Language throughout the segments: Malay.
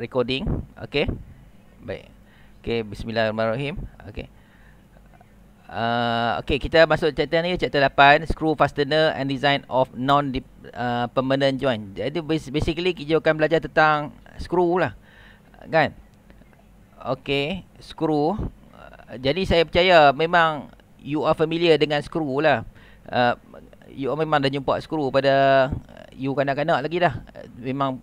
recording. Okey. Baik. Okey, bismillahirrahmanirrahim. Okey. Uh, Okey, kita masuk chapter ni, chapter 8, screw fastener and design of non uh, joint. Jadi basically kita akan belajar tentang screw lah. Kan? Okey, screw. Uh, jadi saya percaya memang you are familiar dengan screw lah. Uh, you memang dah jumpa screw pada you kanak-kanak lagi dah. Memang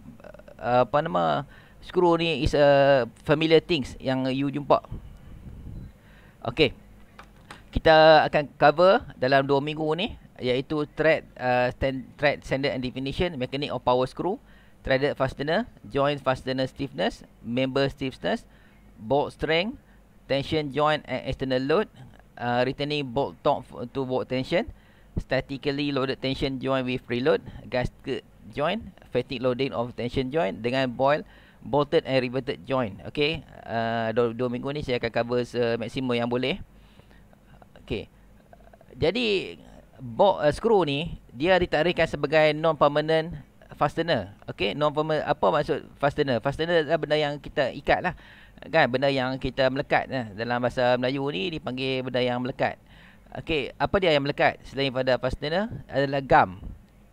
uh, apa nama screw ni is a familiar things yang you jumpa. Okey kita akan cover dalam 2 minggu ni iaitu thread uh, stand, thread standard and definition mechanic of power screw threaded fastener joint fastener stiffness member stiffness bolt strength tension joint and external load uh, retaining bolt top to bolt tension statically loaded tension joint with preload gasket joint fatigue loading of tension joint dengan boil bolted and riveted joint okey uh, 2 minggu ni saya akan cover semaksimum yang boleh Okey. Jadi bo, uh, screw ni dia ditarikkan sebagai non permanent fastener. Okey, non permanent apa maksud fastener? Fastener adalah benda yang kita ikat lah. Kan benda yang kita melekat lah. dalam bahasa Melayu ni dipanggil benda yang melekat. Okey, apa dia yang melekat selain pada fastener adalah gam.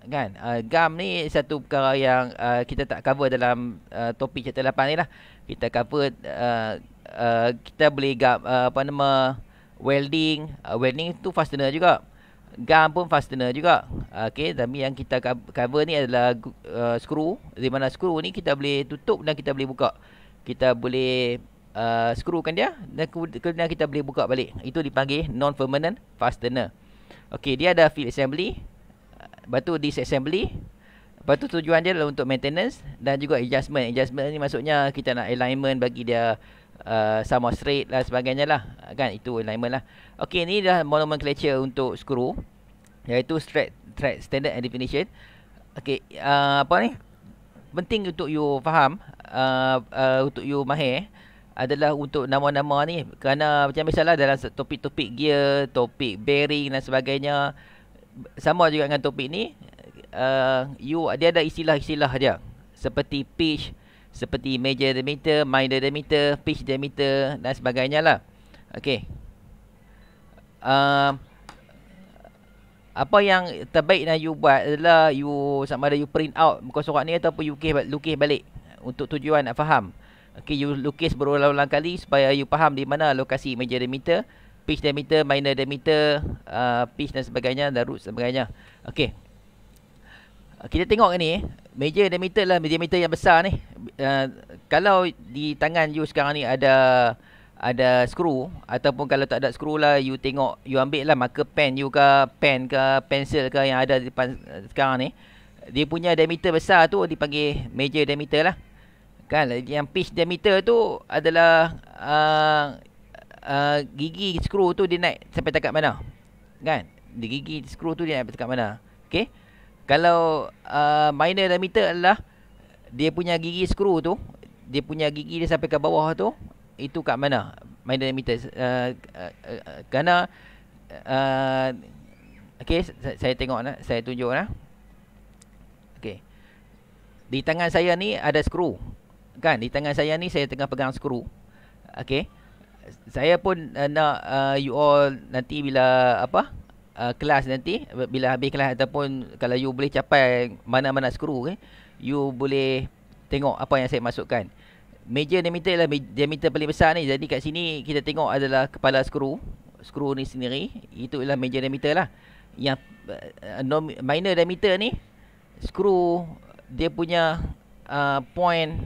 Kan? Uh, gam ni satu perkara yang uh, kita tak cover dalam uh, topik chapter 8 ni lah. Kita cover uh, uh, kita boleh gam uh, apa nama welding. Uh, welding tu fastener juga. Gam pun fastener juga. Okey tapi yang kita cover ni adalah uh, screw di mana screw ni kita boleh tutup dan kita boleh buka. Kita boleh uh, screwkan dia dan kemudian kita boleh buka balik. Itu dipanggil non permanent fastener. Okey dia ada field assembly batu disassembly. Lepas tu tujuan dia adalah untuk maintenance dan juga adjustment. Adjustment ni maksudnya kita nak alignment bagi dia uh, sama straight lah sebagainya lah. Kan itu alignment lah. Okey ni dah nomenclature untuk screw iaitu straight thread standard and definition. Okey uh, apa ni? Penting untuk you faham uh, uh, untuk you mahir adalah untuk nama-nama ni. Kerana macam misalnya dalam topik-topik gear topik bearing dan sebagainya sama juga dengan topik ni uh, you dia ada istilah-istilah dia seperti pitch seperti major diameter, minor diameter, pitch diameter dan sebagainya lah. Okey. Uh, apa yang terbaik nak you buat adalah you sama ada you print out muka surat ni ataupun you lukis, lukis balik untuk tujuan nak faham. Okey, you lukis berulang-ulang kali supaya you faham di mana lokasi major diameter, pitch diameter, minor diameter, uh, pitch dan sebagainya dan root sebagainya. Okey. Kita tengok ni, major diameter lah diameter yang besar ni. Uh, kalau di tangan you sekarang ni ada ada skru ataupun kalau tak ada skru lah you tengok you ambil lah marker pen you ke pen ke pensel ke yang ada di depan uh, sekarang ni. Dia punya diameter besar tu dipanggil major diameter lah. Kan yang pitch diameter tu adalah uh, uh, gigi skru tu dia naik sampai dekat mana. Kan? Di gigi skru tu dia naik sampai dekat mana. Okay? Kalau uh, minor diameter adalah dia punya gigi skru tu, dia punya gigi dia sampai ke bawah tu, itu kat mana? Minor diameter. Uh, uh, uh, kerana uh, okey saya tengok nak, saya tunjuk nak. Okey. Di tangan saya ni ada skru. Kan? Di tangan saya ni saya tengah pegang skru. Okey. Saya pun uh, nak uh, you all nanti bila apa? uh, kelas nanti bila habis kelas ataupun kalau you boleh capai mana-mana skru eh you boleh tengok apa yang saya masukkan major diameter lah diameter paling besar ni. Jadi kat sini kita tengok adalah kepala skru skru ni sendiri. Itu ialah major diameter lah. Yang uh, minor diameter ni skru dia punya uh, point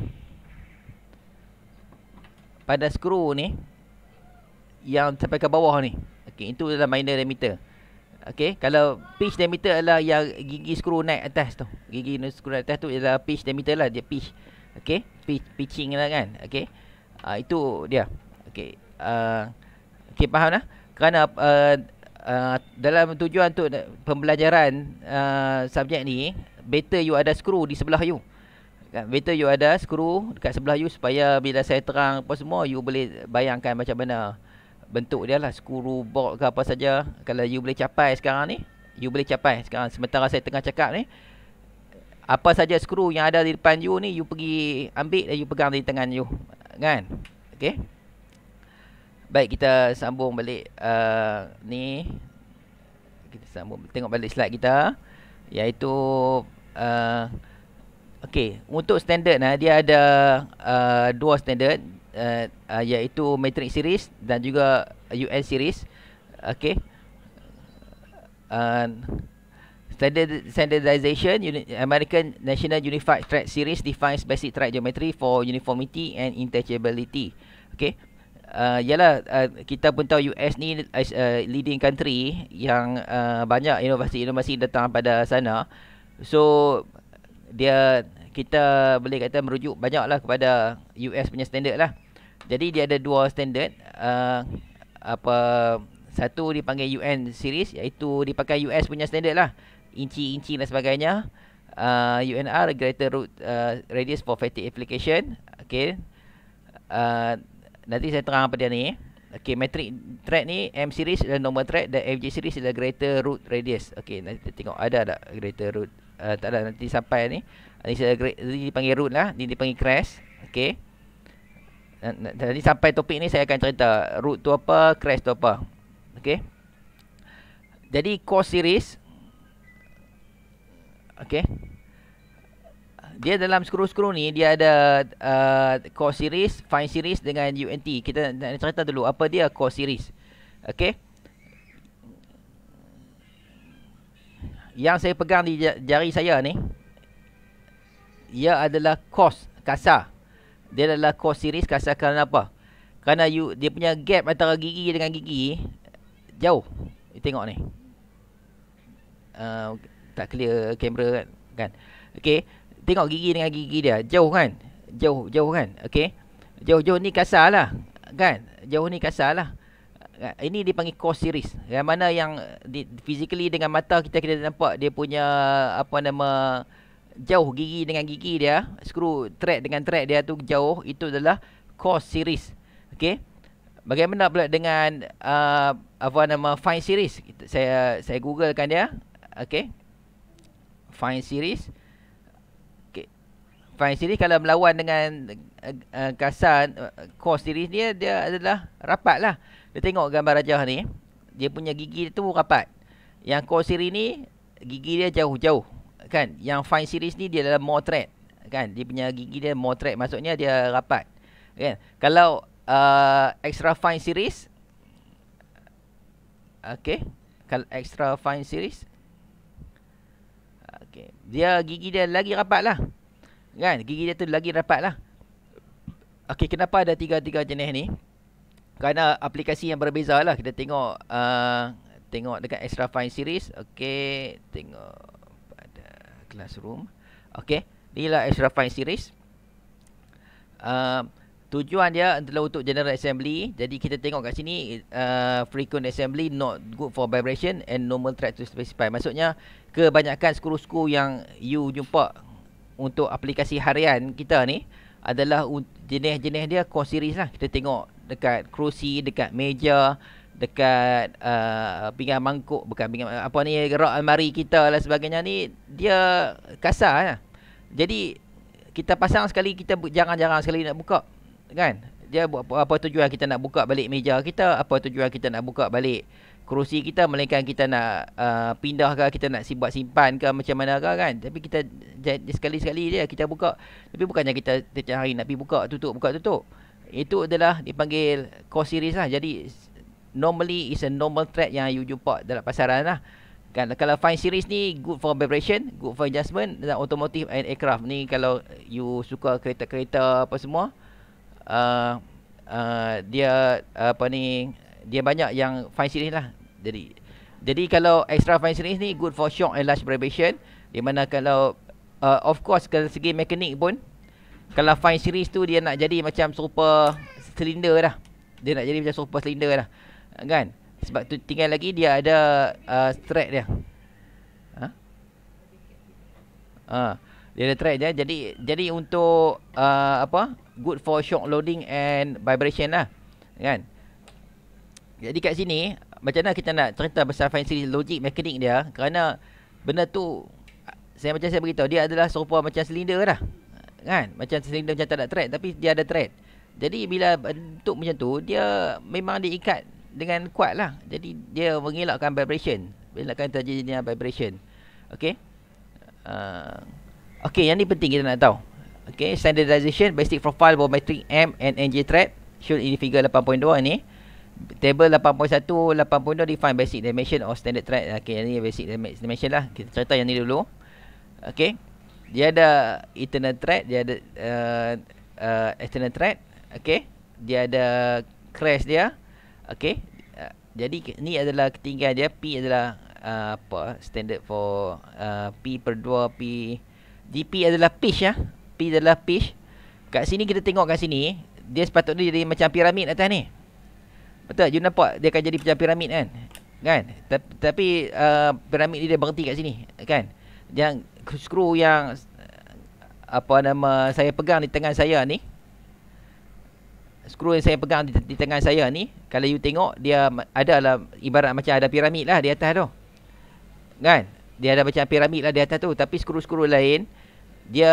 pada skru ni yang sampai ke bawah ni okey itu adalah minor diameter Okey, kalau pitch diameter adalah yang gigi skru naik atas tu. Gigi skru naik atas tu ialah pitch diameter lah, dia pitch. Okey, pitch, pitching lah kan. Okey. Uh, itu dia. Okey. Uh, Okey, faham lah. Kerana uh, uh, dalam tujuan untuk pembelajaran uh, subjek ni, better you ada skru di sebelah you. Kan? Better you ada skru dekat sebelah you supaya bila saya terang apa semua, you boleh bayangkan macam mana bentuk dia lah skru bolt ke apa saja. Kalau you boleh capai sekarang ni you boleh capai sekarang. Sementara saya tengah cakap ni apa saja skru yang ada di depan you ni you pergi ambil dan you pegang di tangan you. Kan? Okey baik kita sambung balik uh, ni. Kita sambung tengok balik slide kita. Iaitu uh, okey untuk standard nah dia ada uh, dua standard uh, uh, iaitu matrix series dan juga UN series okey uh, Standard, standardization, American National Unified Thread Series defines basic thread geometry for uniformity and interchangeability. Okay. Uh, yalah, uh, kita pun tahu US ni as a leading country yang uh, banyak inovasi-inovasi datang pada sana. So, dia kita boleh kata merujuk banyaklah kepada US punya standard lah. Jadi, dia ada dua standard. Uh, apa satu dipanggil UN series iaitu dipakai US punya standard lah inci-inci dan sebagainya. Uh, UNR greater root uh, radius for fatigue application. Okay. Uh, nanti saya terang apa dia ni. Okay, metric thread ni M series adalah normal thread dan FJ series adalah greater root radius. Okay, nanti kita tengok ada tak greater root. Uh, tak ada nanti sampai ni. Ini saya dipanggil root lah, ini dipanggil crest. Okay. Nanti sampai topik ni saya akan cerita root tu apa, crest tu apa. Okay. Jadi core series Okay. Dia dalam skru-skru ni dia ada uh, core series, fine series dengan UNT. Kita nak cerita dulu apa dia core series. Okay. Yang saya pegang di jari saya ni ia adalah cos kasar. Dia adalah core series kasar kerana apa? Kerana you, dia punya gap antara gigi dengan gigi jauh. You tengok ni. Uh, tak clear kamera kan kan? Okey tengok gigi dengan gigi dia. Jauh kan? Jauh jauh kan? Okey jauh-jauh ni kasar lah kan? Jauh ni kasar lah. Ini dipanggil core series. Yang mana yang di, physically dengan mata kita kita nampak dia punya apa nama jauh gigi dengan gigi dia screw thread dengan thread dia tu jauh itu adalah core series. Okey bagaimana pula dengan uh, apa nama fine series? Saya saya googlekan dia. Okey fine series. Okay. fine series kalau melawan dengan uh, uh, kasar uh, core series dia dia adalah rapat lah. Dia tengok gambar rajah ni dia punya gigi tu rapat. Yang core series ni gigi dia jauh-jauh kan yang fine series ni dia adalah more thread kan dia punya gigi dia more thread maksudnya dia rapat kan kalau uh, extra fine series Okay, kalau extra fine series Okay. Dia gigi dia lagi rapat lah. Kan? Gigi dia tu lagi rapat lah. Okay, kenapa ada tiga-tiga jenis ni? Kerana aplikasi yang berbeza lah. Kita tengok uh, tengok dekat Extra Fine Series. Okay, tengok Classroom. Okay, inilah Extra Fine Series. Uh, Tujuan dia adalah untuk general assembly. Jadi kita tengok kat sini uh, frequent assembly not good for vibration and normal thread to specify. Maksudnya kebanyakan skru-skru yang you jumpa untuk aplikasi harian kita ni adalah jenis-jenis dia core series lah. Kita tengok dekat kerusi, dekat meja, dekat uh, pinggan mangkuk, bukan pinggan apa ni rak almari kita dan sebagainya ni dia kasar lah. Jadi kita pasang sekali kita jarang-jarang sekali nak buka kan? Dia buat apa, apa tujuan kita nak buka balik meja kita apa tujuan kita nak buka balik kerusi kita melainkan kita nak uh, pindah ke kita nak buat simpan ke macam mana ke kan? Tapi kita sekali-sekali dia kita buka. Tapi bukannya kita setiap hari nak pergi buka tutup buka tutup. Itu adalah dipanggil core series lah. Jadi normally is a normal thread yang you jumpa dalam pasaran lah. Kan kalau fine series ni good for vibration good for adjustment dan automotive and aircraft ni kalau you suka kereta-kereta apa semua uh, uh, dia apa ni dia banyak yang fine series lah. Jadi jadi kalau extra fine series ni good for shock and large vibration di mana kalau uh, of course kalau segi mekanik pun kalau fine series tu dia nak jadi macam serupa silinder dah dia nak jadi macam serupa silinder dah kan sebab tu tinggal lagi dia ada uh, thread dia ha uh, dia ada thread dia jadi jadi untuk uh, apa good for shock loading and vibration lah. Kan? Jadi kat sini, macam mana kita nak cerita pasal fine series logic mekanik dia kerana benda tu Saya macam saya beritahu dia adalah serupa macam silinder dah. Kan? Macam silinder macam tak ada thread tapi dia ada thread. Jadi bila bentuk macam tu dia memang diikat dengan kuat lah. Jadi dia mengelakkan vibration. Mengelakkan terjadinya vibration. Okay. Uh, okay yang ni penting kita nak tahu. Okay. Standardization basic profile volumetric M and NJ thread. Shown in figure 8.2 ni. Table 8.1, 8.2 define basic dimension of standard thread. Okay, yang ni basic dimension lah. Kita cerita yang ni dulu. Okay. Dia ada internal thread, dia ada uh, uh, external thread. Okay. Dia ada crash dia. Okay. Uh, jadi ni adalah ketinggian dia. P adalah uh, apa? Standard for uh, P per 2 P. GP adalah pitch ya. P adalah pitch. Kat sini kita tengok kat sini. Dia sepatutnya jadi macam piramid atas ni. Betul, you nampak dia akan jadi macam piramid kan? Kan? Tapi uh, piramid ni dia berhenti kat sini, kan? Yang skru yang apa nama saya pegang di tangan saya ni skru yang saya pegang di, di tangan saya ni kalau you tengok dia adalah ibarat macam ada piramid lah di atas tu kan dia ada macam piramid lah di atas tu tapi skru-skru lain dia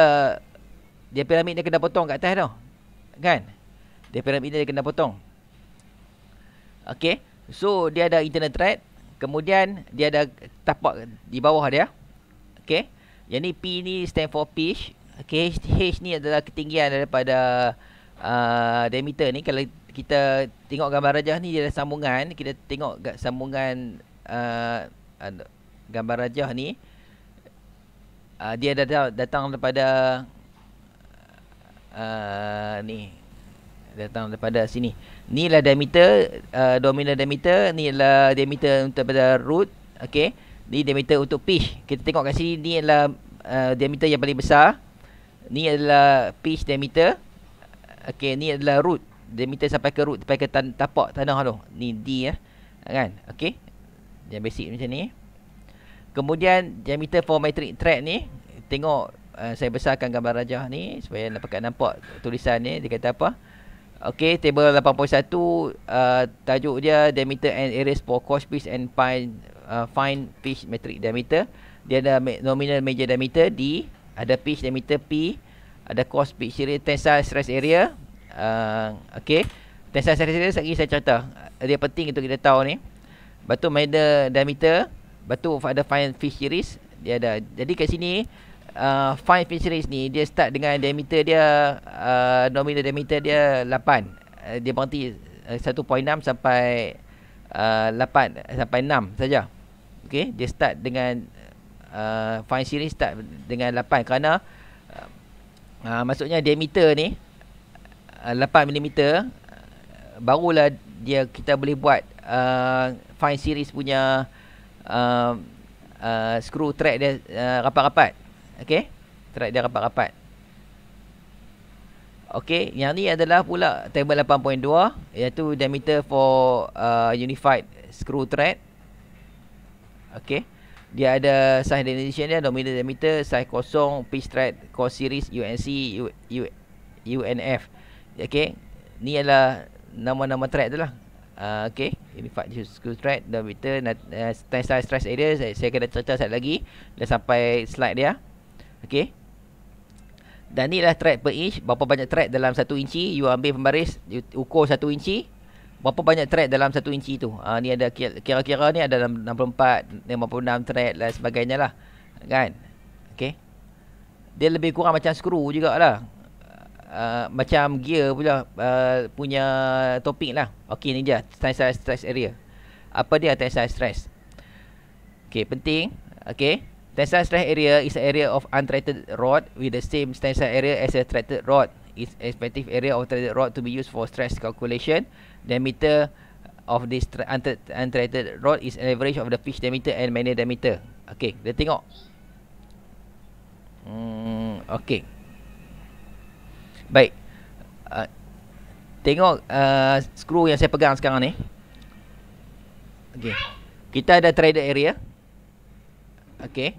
dia piramid dia kena potong kat atas tu kan dia piramid dia kena potong Okay. So, dia ada internal thread. Kemudian, dia ada tapak di bawah dia. Okay. Yang ni P ni stand for pitch. Okay. H ni adalah ketinggian daripada diameter ni. Kalau kita tengok gambar rajah ni, dia ada sambungan. Kita tengok sambungan uh, gambar rajah ni. Uh, dia datang, datang daripada uh, ni datang daripada sini. Ni lah diameter uh, dominant diameter, ni lah diameter untuk pada root, okey. Ni diameter untuk pitch. Kita tengok kat sini ni adalah uh, diameter yang paling besar. Ni adalah pitch diameter. Okey, ni adalah root. Diameter sampai ke root, sampai ke tan tapak tanah tu. Ni D ya. Kan? Okey. Yang basic macam ni. Kemudian diameter for metric thread ni, tengok uh, saya besarkan gambar rajah ni supaya dapat nampak tulisan ni dia kata apa? Okey, table 8.1 uh, tajuk dia diameter and areas for coarse pitch and fine uh, fine pitch metric diameter. Dia ada nominal major diameter D, ada pitch diameter P, ada coarse pitch area tensile stress area. Uh, okey. Tensile stress area lagi saya cerita. Dia penting untuk kita tahu ni. Batu major diameter, batu ada fine pitch series. Dia ada. Jadi kat sini uh, fine fisheries ni dia start dengan diameter dia uh, nominal diameter dia 8 uh, dia berhenti uh, 1.6 sampai uh, 8 sampai 6 saja okey dia start dengan uh, fine series start dengan 8 kerana uh, maksudnya diameter ni uh, 8 mm barulah dia kita boleh buat uh, fine series punya uh, uh, screw thread dia uh, rapat-rapat Okey. Track dia rapat-rapat. Okey, yang ni adalah pula table 8.2 iaitu diameter for uh, unified screw thread. Okey. Dia ada size definition dia nominal diameter, size kosong, pitch thread, core series UNC U, U, UNF. Okey. Ni adalah nama-nama thread tu lah. Uh, okay, unified screw thread diameter uh, tensile stress area saya, saya kena cerita sekali lagi dah sampai slide dia. Okey. Dan ni lah thread per inch. Berapa banyak thread dalam 1 inci. You ambil pembaris. You ukur 1 inci. Berapa banyak thread dalam 1 inci tu. Ha, ni ada kira-kira ni ada dalam 64, 56 thread dan sebagainya lah. Kan? Okey. Dia lebih kurang macam screw jugalah. Uh, macam gear pula uh, punya topik lah. Okey ni dia. Tensile stress area. Apa dia tensile stress? Okey penting. Okey. Tensile stress area is an area of untreated rod with the same tensile area as a treated rod. Its effective area of treated rod to be used for stress calculation. Diameter of this untreated rod is average of the pitch diameter and manual diameter. Okay, kita tengok. Hmm, okay. Baik. Uh, tengok uh, screw yang saya pegang sekarang ni. Okay. Kita ada threaded area. Okay.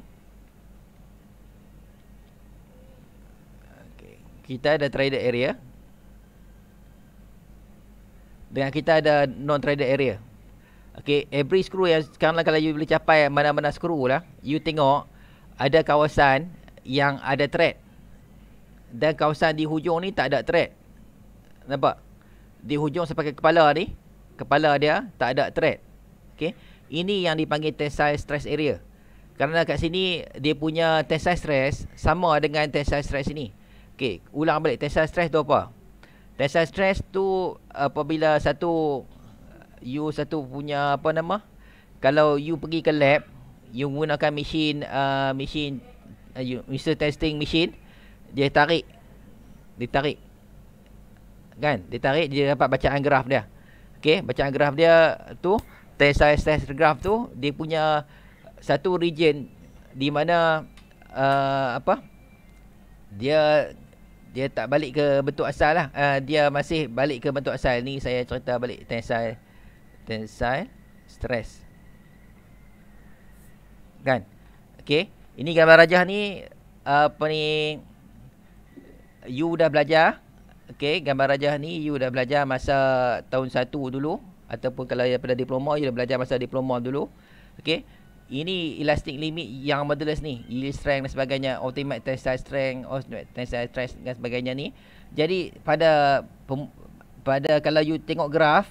Kita ada traded area dengan kita ada non traded area Okay, every screw yang sekarang lah kalau you boleh capai mana-mana screw lah you tengok ada kawasan yang ada thread. Dan kawasan di hujung ni tak ada thread. Nampak? Di hujung sampai ke kepala ni, kepala dia tak ada thread. Okey. Ini yang dipanggil tensile stress area. Kerana kat sini dia punya tensile stress sama dengan tensile stress ini. Okey, ulang balik. Tensile stress tu apa? Tensile stress tu apabila satu you satu punya apa nama? Kalau you pergi ke lab, you gunakan mesin uh, mesin uh, you, testing machine dia tarik. Dia tarik. Kan? Dia tarik dia dapat bacaan graf dia. Okey bacaan graf dia tu tensile stress graph tu dia punya satu region di mana uh, apa? Dia dia tak balik ke bentuk asal lah. Uh, dia masih balik ke bentuk asal. Ni saya cerita balik tensile tensile stress kan? Okey. Ini gambar rajah ni apa ni you dah belajar. Okey gambar rajah ni you dah belajar masa tahun 1 dulu. Ataupun kalau pada diploma you dah belajar masa diploma dulu. Okey ini elastic limit yang modulus ni. Yield strength dan sebagainya ultimate tensile strength ultimate tensile stress dan sebagainya ni. Jadi pada pada kalau you tengok graf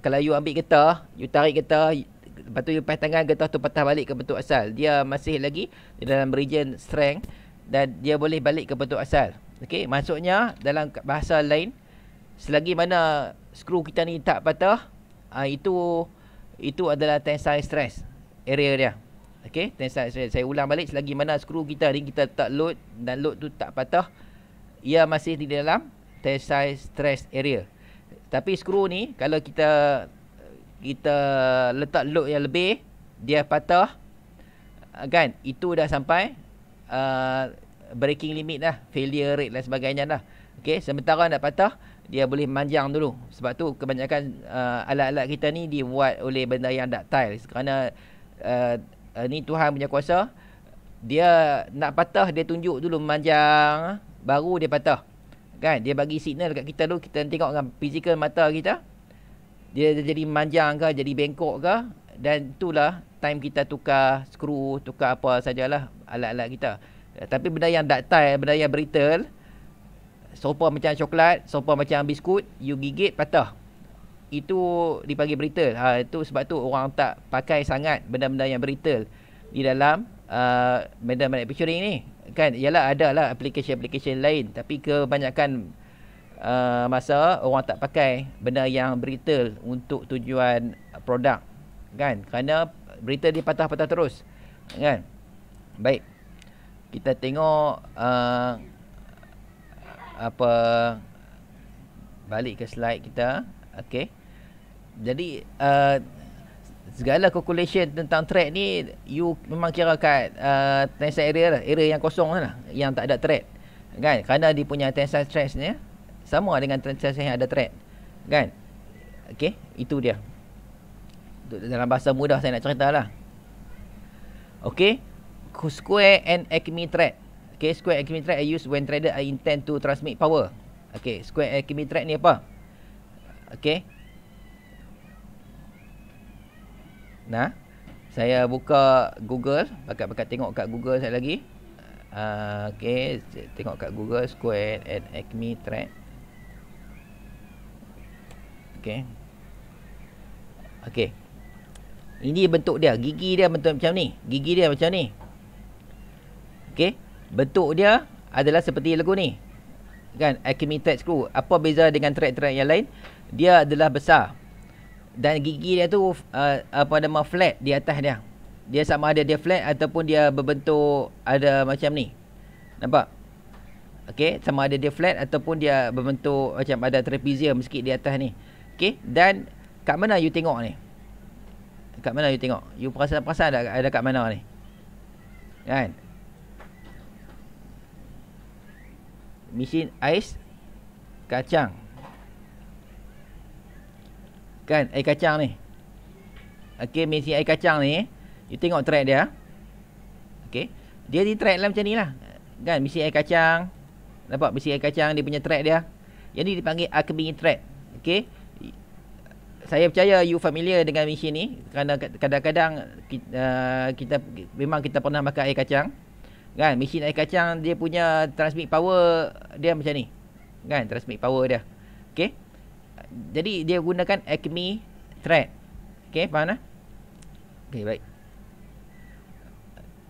kalau you ambil getah you tarik getah lepas tu you lepas tangan getah tu patah balik ke bentuk asal. Dia masih lagi di dalam region strength dan dia boleh balik ke bentuk asal. Okey maksudnya dalam bahasa lain selagi mana skru kita ni tak patah uh, itu itu adalah tensile stress area dia. Okey, tensile stress. Saya ulang balik selagi mana skru kita ni kita tak load dan load tu tak patah, ia masih di dalam tensile stress area. Tapi skru ni kalau kita kita letak load yang lebih, dia patah kan? Itu dah sampai uh, breaking limit dah, failure rate dan sebagainya dah. Okey, sementara nak patah dia boleh manjang dulu sebab tu kebanyakan uh, alat-alat kita ni dibuat oleh benda yang ductile kerana uh, uh, ni Tuhan punya kuasa dia nak patah dia tunjuk dulu memanjang baru dia patah. Kan? Dia bagi signal dekat kita dulu kita tengok dengan fizikal mata kita. Dia jadi memanjang ke jadi bengkok ke dan itulah time kita tukar skru tukar apa sajalah alat-alat kita. Tapi benda yang ductile benda yang brittle sopa macam coklat, sopa macam biskut, you gigit patah. Itu dipanggil brittle. Ha, itu sebab tu orang tak pakai sangat benda-benda yang brittle di dalam uh, benda manufacturing ni. Kan, ialah ada lah application-application lain. Tapi kebanyakan uh, masa orang tak pakai benda yang brittle untuk tujuan produk. Kan, kerana brittle dia patah-patah terus. Kan, baik. Kita tengok uh, apa balik ke slide kita okey jadi uh, segala calculation tentang thread ni you memang kira kat uh, tensile area lah area yang kosong lah yang tak ada thread kan? Kerana dia punya tensile stress ni sama dengan tensile yang ada thread kan? Okey itu dia. Dalam bahasa mudah saya nak cerita lah. Okey? Square and acme thread Okay, square Archimedes track are used when trader are intend to transmit power. Okay, square Archimedes track ni apa? Okay. Nah, saya buka Google, bakat-bakat tengok kat Google saya lagi. Uh, okay, tengok kat Google square and acme track. Okay. Okay. Ini bentuk dia, gigi dia bentuk macam ni. Gigi dia macam ni. Okay bentuk dia adalah seperti lagu ni. Kan? Archimedes screw. Apa beza dengan thread-thread yang lain? Dia adalah besar. Dan gigi dia tu uh, apa nama flat di atas dia. Dia sama ada dia flat ataupun dia berbentuk ada macam ni. Nampak? Okey, sama ada dia flat ataupun dia berbentuk macam ada trapezium sikit di atas ni. Okey, dan kat mana you tengok ni? Kat mana you tengok? You perasan-perasan ada, ada kat mana ni? Kan? mesin ais kacang. Kan air kacang ni. Okey, mesin air kacang ni, you tengok track dia. Okey. Dia di track lah macam ni lah. Kan mesin air kacang. Nampak mesin air kacang dia punya track dia. Yang ni dipanggil Acme track. Okey. Saya percaya you familiar dengan mesin ni kerana kadang-kadang kita, uh, kita memang kita pernah makan air kacang. Kan mesin air kacang dia punya transmit power dia macam ni. Kan transmit power dia. Okey. Jadi dia gunakan Acme thread. Okey, faham tak? Okey, baik.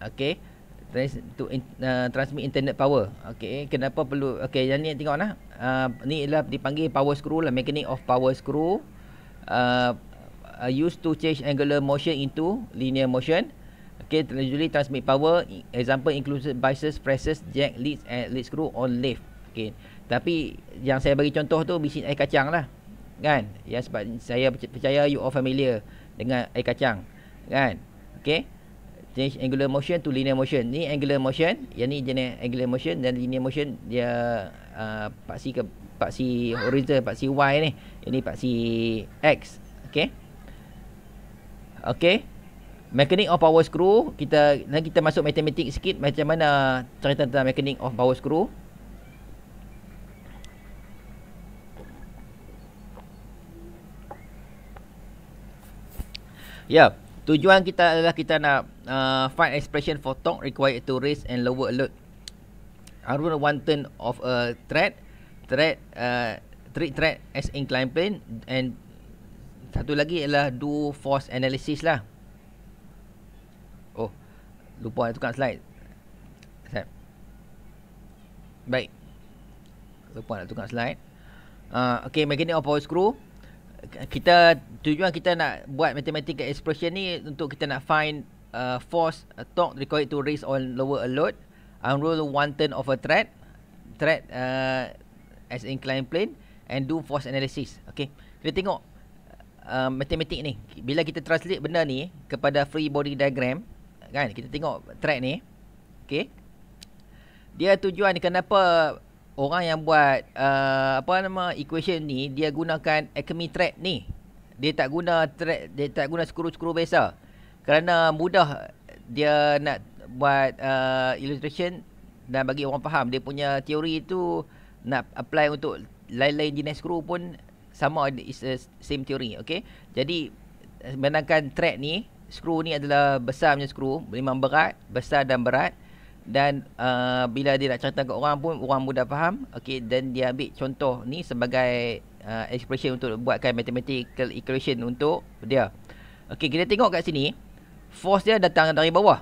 Okey. Trans to in, uh, transmit internet power. Okey, kenapa perlu okey yang ni tengok nah. Uh, ni ialah dipanggil power screw lah, mechanic of power screw. Uh, uh, used to change angular motion into linear motion. Okay, usually transmit power. Example includes biases, presses, jack, leads and lead screw on lathe. Okay. Tapi yang saya bagi contoh tu mesin air kacang lah. Kan? Ya sebab saya percaya you all familiar dengan air kacang. Kan? Okay. Change angular motion to linear motion. Ni angular motion. Yang ni jenis angular motion dan linear motion dia uh, paksi ke paksi horizontal, paksi Y ni. Ini paksi X. Okay. Okay. Mechanic of power screw kita nanti kita masuk matematik sikit macam mana cerita tentang mechanic of power screw. Ya, tujuan kita adalah kita nak uh, find expression for torque required to raise and lower a load. Around one turn of a thread, thread, uh, three thread as inclined plane and satu lagi adalah do force analysis lah lupa nak tukar slide. Set. Baik. Lupa nak tukar slide. Uh, okay, mechanic of power screw. Kita tujuan kita nak buat mathematical expression ni untuk kita nak find uh, force uh, torque required to raise or lower a load. Unroll one turn of a thread. Thread uh, as inclined plane and do force analysis. Okay. Kita tengok uh, matematik ni. Bila kita translate benda ni kepada free body diagram, kan kita tengok track ni okey dia tujuan kenapa orang yang buat uh, apa nama equation ni dia gunakan Acme track ni. Dia tak guna track dia tak guna skru-skru biasa. Kerana mudah dia nak buat uh, illustration dan bagi orang faham dia punya teori tu nak apply untuk lain-lain jenis skru pun sama is same theory okey jadi benarkan track ni skru ni adalah besar punya skru memang berat besar dan berat dan uh, bila dia nak cerita ke orang pun orang mudah faham. Okey dan dia ambil contoh ni sebagai uh, expression untuk buatkan mathematical equation untuk dia. Okey kita tengok kat sini. Force dia datang dari bawah.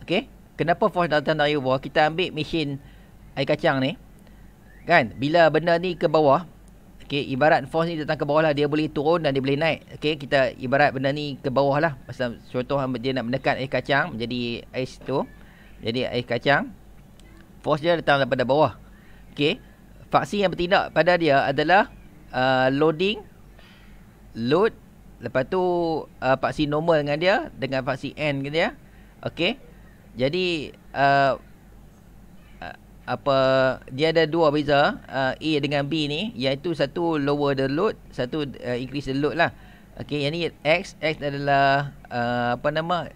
Okey kenapa force datang dari bawah? Kita ambil mesin air kacang ni. Kan? Bila benda ni ke bawah Okey, ibarat force ni datang ke bawah lah, dia boleh turun dan dia boleh naik. Okey, kita ibarat benda ni ke bawah lah. Pasal contoh dia nak mendekat air kacang menjadi ais tu. Jadi air kacang, force dia datang daripada bawah. Okey, faksi yang bertindak pada dia adalah uh, loading, load, lepas tu uh, faksi normal dengan dia, dengan faksi N dengan dia. Okey, jadi uh, apa dia ada dua beza uh, A dengan B ni iaitu satu lower the load satu uh, increase the load lah okey yang ni X X adalah uh, apa nama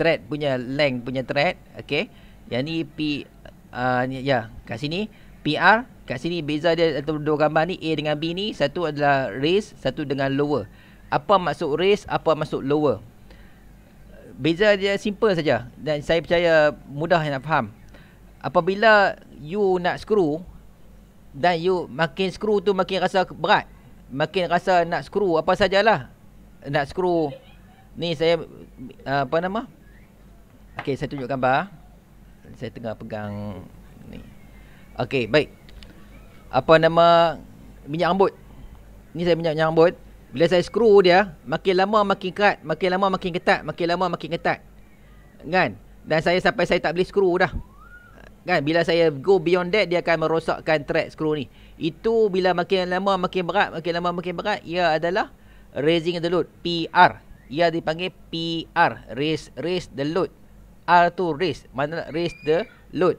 thread punya length punya thread okey yang ni P uh, ya kat sini. PR kat sini beza dia atau dua gambar ni A dengan B ni satu adalah raise satu dengan lower. Apa maksud raise apa maksud lower? Beza dia simple saja dan saya percaya mudah nak faham. Apabila you nak screw dan you makin screw tu makin rasa berat. Makin rasa nak screw apa sajalah nak screw. Ni saya apa nama okey saya tunjuk gambar. Saya tengah pegang ni. Okey baik. Apa nama minyak rambut? Ni saya minyak, minyak rambut. Bila saya screw dia makin lama makin kerat makin lama makin ketat makin lama makin ketat. Kan? Dan saya sampai saya tak boleh screw dah. Kan? Bila saya go beyond that dia akan merosakkan thread screw ni. Itu bila makin lama makin berat, makin lama makin berat ia adalah raising the load PR. Ia dipanggil PR, raise raise the load. R tu raise, mana raise the load.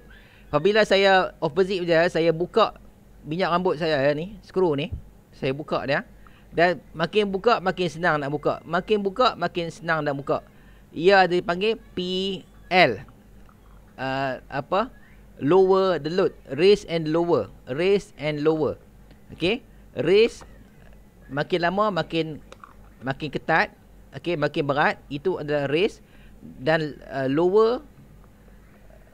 Apabila saya opposite dia, saya buka minyak rambut saya ni, screw ni, saya buka dia dan makin buka makin senang nak buka. Makin buka makin senang nak buka. Ia dipanggil PL. Uh, apa? lower the load raise and lower raise and lower okey raise makin lama makin makin ketat okey makin berat itu adalah raise dan uh, lower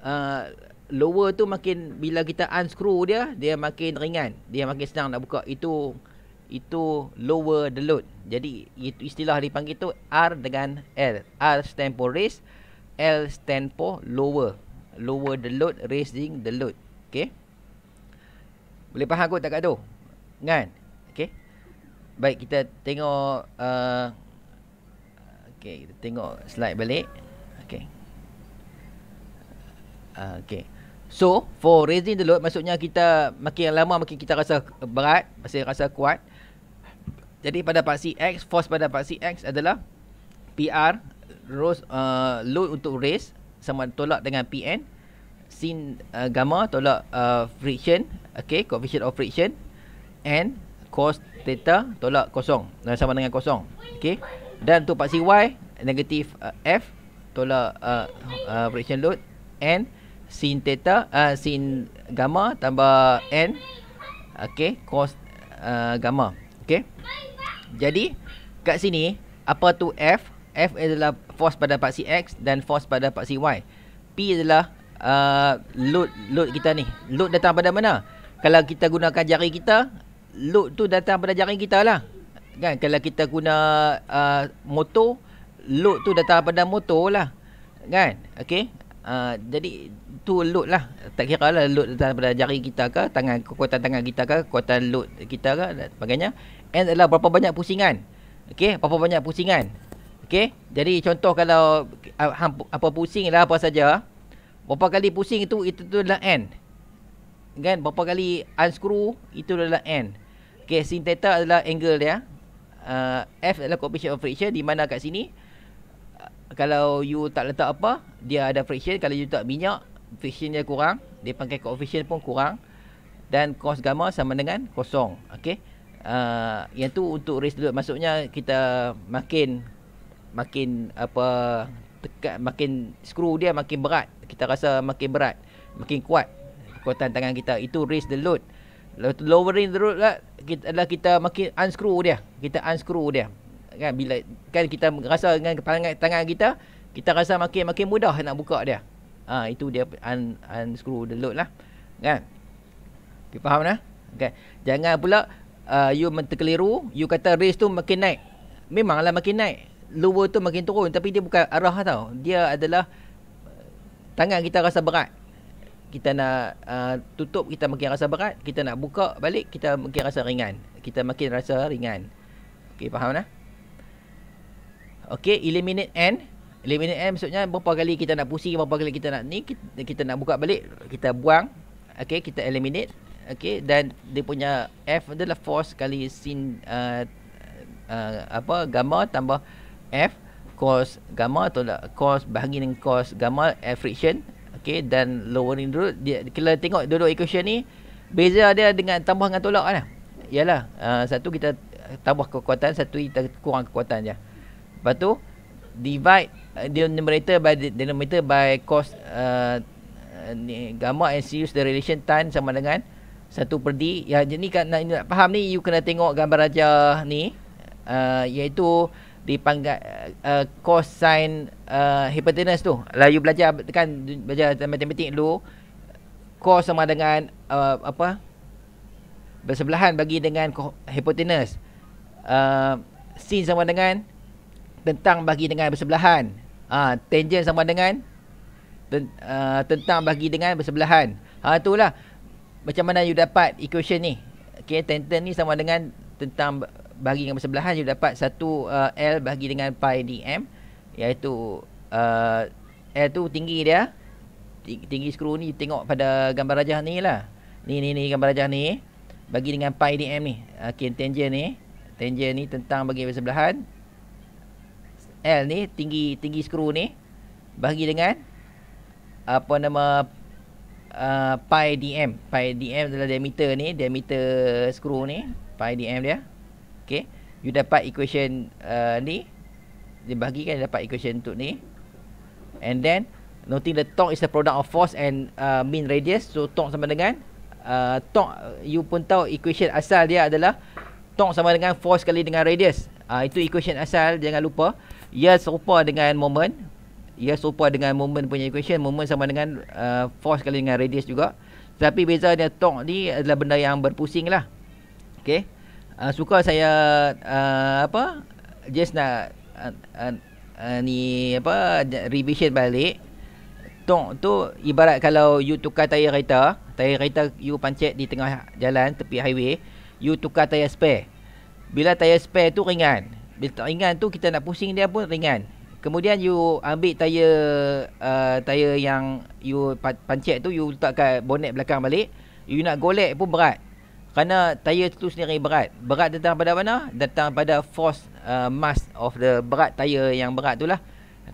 uh, lower tu makin bila kita unscrew dia dia makin ringan. Dia makin senang nak buka. Itu itu lower the load. Jadi itu istilah dipanggil tu R dengan L. R stand for raise L stand for lower. Lower the load raising the load. Okey boleh faham kot tak kat tu? Kan? Okey baik kita tengok uh, okey kita tengok slide balik okey uh, okey So, for raising the load, maksudnya kita makin lama makin kita rasa berat, masih rasa kuat. Jadi pada paksi X, force pada paksi X adalah PR, rose, uh, load untuk raise, sama tolak dengan PN. Sin uh, gamma tolak uh, friction, okay, coefficient of friction. And cos theta tolak kosong, sama dengan kosong. Okay. Dan untuk paksi Y, negatif uh, F, tolak uh, uh, friction load. And sin theta uh, sin gamma tambah n okey cos uh, gamma okey jadi kat sini apa tu f? F adalah force pada paksi x dan force pada paksi y. P adalah uh, load load kita ni. Load datang pada mana? Kalau kita gunakan jari kita load tu datang pada jari kita lah kan kalau kita guna uh, motor load tu datang pada motor lah. Kan okey? Uh, jadi tu load lah. Tak kira lah load daripada jari kita ke tangan kekuatan tangan kita ke kekuatan load kita ke dan sebagainya. And adalah berapa banyak pusingan. Okey? Berapa banyak pusingan. Okey? Jadi contoh kalau uh, apa pusing lah apa saja. Berapa kali pusing itu itu tu adalah n kan? Berapa kali unscrew itu adalah n okey sin theta adalah angle dia uh, f adalah coefficient of friction di mana kat sini uh, kalau you tak letak apa dia ada friction. Kalau you tak minyak friction dia kurang. Dia panggil coefficient pun kurang. Dan cos gamma sama dengan kosong okey? Uh, yang tu untuk raise load maksudnya kita makin makin apa tekan makin screw dia makin berat. Kita rasa makin berat makin kuat kekuatan tangan kita. Itu raise the load lowering the load lah kita adalah kita makin unscrew dia. Kita unscrew dia. Kan bila kan kita rasa dengan tangan tangan kita kita rasa makin makin mudah nak buka dia. Ha, itu dia un, unscrew the load lah. Kan? Okay, faham lah okay. jangan pula uh, you terkeliru you kata race tu makin naik. Memanglah makin naik. Lower tu makin turun tapi dia bukan arah tau. Dia adalah tangan kita rasa berat kita nak uh, tutup kita makin rasa berat kita nak buka balik kita makin rasa ringan kita makin rasa ringan okey faham lah okey eliminate n Eliminate M maksudnya berapa kali kita nak pusing, berapa kali kita nak ni, kita, kita nak buka balik, kita buang. Okay, kita eliminate. Okay, dan dia punya F adalah force kali sin uh, uh, apa gamma tambah F cos gamma atau cos bahagi dengan cos gamma friction. Okay, dan lowering dulu. Dia, kita tengok dua-dua equation ni, beza dia dengan tambah dengan tolak lah. Yalah, uh, satu kita tambah kekuatan, satu kita kurang kekuatan je. Lepas tu, divide uh, denominator by denominator by cos uh, ni, gamma and sinus the relation tan sama dengan 1 per d ya jadi kan nak, nak faham ni you kena tengok gambar rajah ni uh, iaitu dipanggil uh, cosine uh, hypotenuse tu lah you belajar kan belajar matematik dulu cos sama dengan uh, apa bersebelahan bagi dengan hypotenuse uh, sin sama dengan tentang bagi dengan bersebelahan. Ha, tangent sama dengan ten, uh, tentang bagi dengan bersebelahan. Ha itulah macam mana you dapat equation ni. Okey, tangent ni sama dengan tentang bagi dengan bersebelahan you dapat 1 uh, L bagi dengan pi dm iaitu uh, L tu tinggi dia tinggi skru ni tengok pada gambar rajah ni lah. Ni ni ni gambar rajah ni bagi dengan pi dm ni. Okey, tangent ni tangent ni tentang bagi bersebelahan L ni tinggi tinggi skru ni bagi dengan apa nama uh, pi dm pi dm adalah diameter ni diameter skru ni pi dm dia okey. You dapat equation uh, ni. Dia bahagikan dapat equation untuk ni. And then noting the torque is the product of force and uh, mean radius. So torque sama dengan uh, torque you pun tahu equation asal dia adalah torque sama dengan force kali dengan radius. Uh, itu equation asal jangan lupa. Ia serupa dengan moment. Ia serupa dengan moment punya equation. Moment sama dengan uh, force kali dengan radius juga. Tapi beza dia torque ni adalah benda yang berpusing lah. Okey uh, suka saya uh, apa? Just nak uh, uh, uh, ni apa revision balik. Torque tu ibarat kalau you tukar tayar kereta tayar kereta you pancet di tengah jalan tepi highway you tukar tayar spare. Bila tayar spare tu ringan bila ringan tu kita nak pusing dia pun ringan. Kemudian you ambil tayar uh, tayar yang you pancet tu you letak kat bonnet belakang balik you nak golek pun berat kerana tayar tu sendiri berat berat datang pada mana datang pada force uh, mass of the berat tayar yang berat tu lah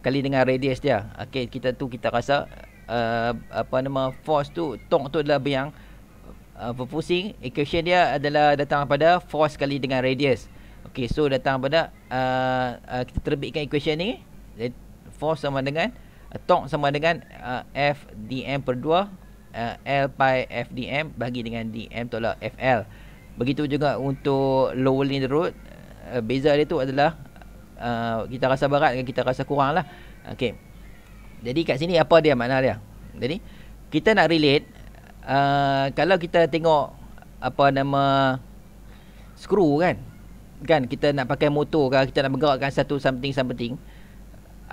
kali dengan radius dia. Okey, kita tu kita rasa uh, apa nama force tu, tong tu adalah yang uh, berpusing. Equation dia adalah datang pada force kali dengan radius. Okey, so datang pada uh, uh, kita terbitkan equation ni. Force sama dengan uh, tong sama dengan uh, F dm per 2 uh, L pi F dm bagi dengan dm tolak FL. Begitu juga untuk lowering the road. Uh, beza dia tu adalah uh, kita rasa berat dengan kita rasa kurang lah. Okay. Jadi kat sini apa dia makna dia? Jadi kita nak relate uh, kalau kita tengok apa nama screw kan? Kan kita nak pakai motor ke kita nak bergerakkan satu something something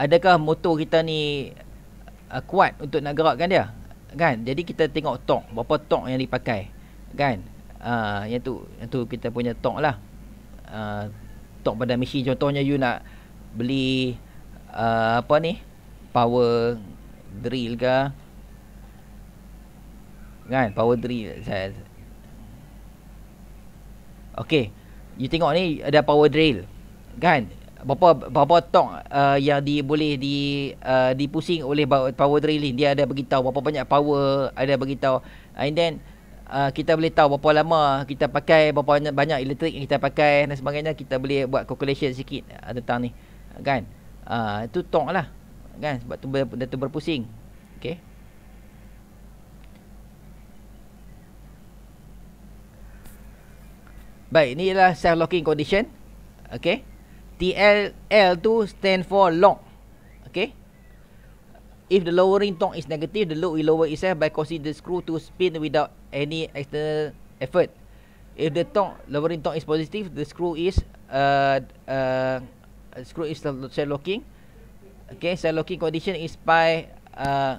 adakah motor kita ni uh, kuat untuk nak gerakkan dia? Kan? Jadi kita tengok torque, berapa torque yang dipakai. Kan? Uh, yang tu yang tu kita punya torque lah. Uh, tok pada mesin. Contohnya you nak beli uh, apa ni? Power drill ke? Kan? Power drill saya okey. You tengok ni ada power drill. Kan berapa berapa tok uh, yang di boleh di uh, dipusing oleh power drill ni dia ada beritahu berapa banyak power ada beritahu. And then uh, kita boleh tahu berapa lama kita pakai berapa banyak, banyak elektrik yang kita pakai dan sebagainya kita boleh buat calculation sikit uh, tentang ni. Kan? Uh, itu tong lah. Kan? Sebab tu ber, tu berpusing. Okey baik ini adalah self locking condition. Okey TLL tu stand for lock okey If the lowering torque is negative, the load will lower itself by causing the screw to spin without any external effort. If the torque lowering torque is positive, the screw is uh uh screw is self locking. Okay, self locking condition is by uh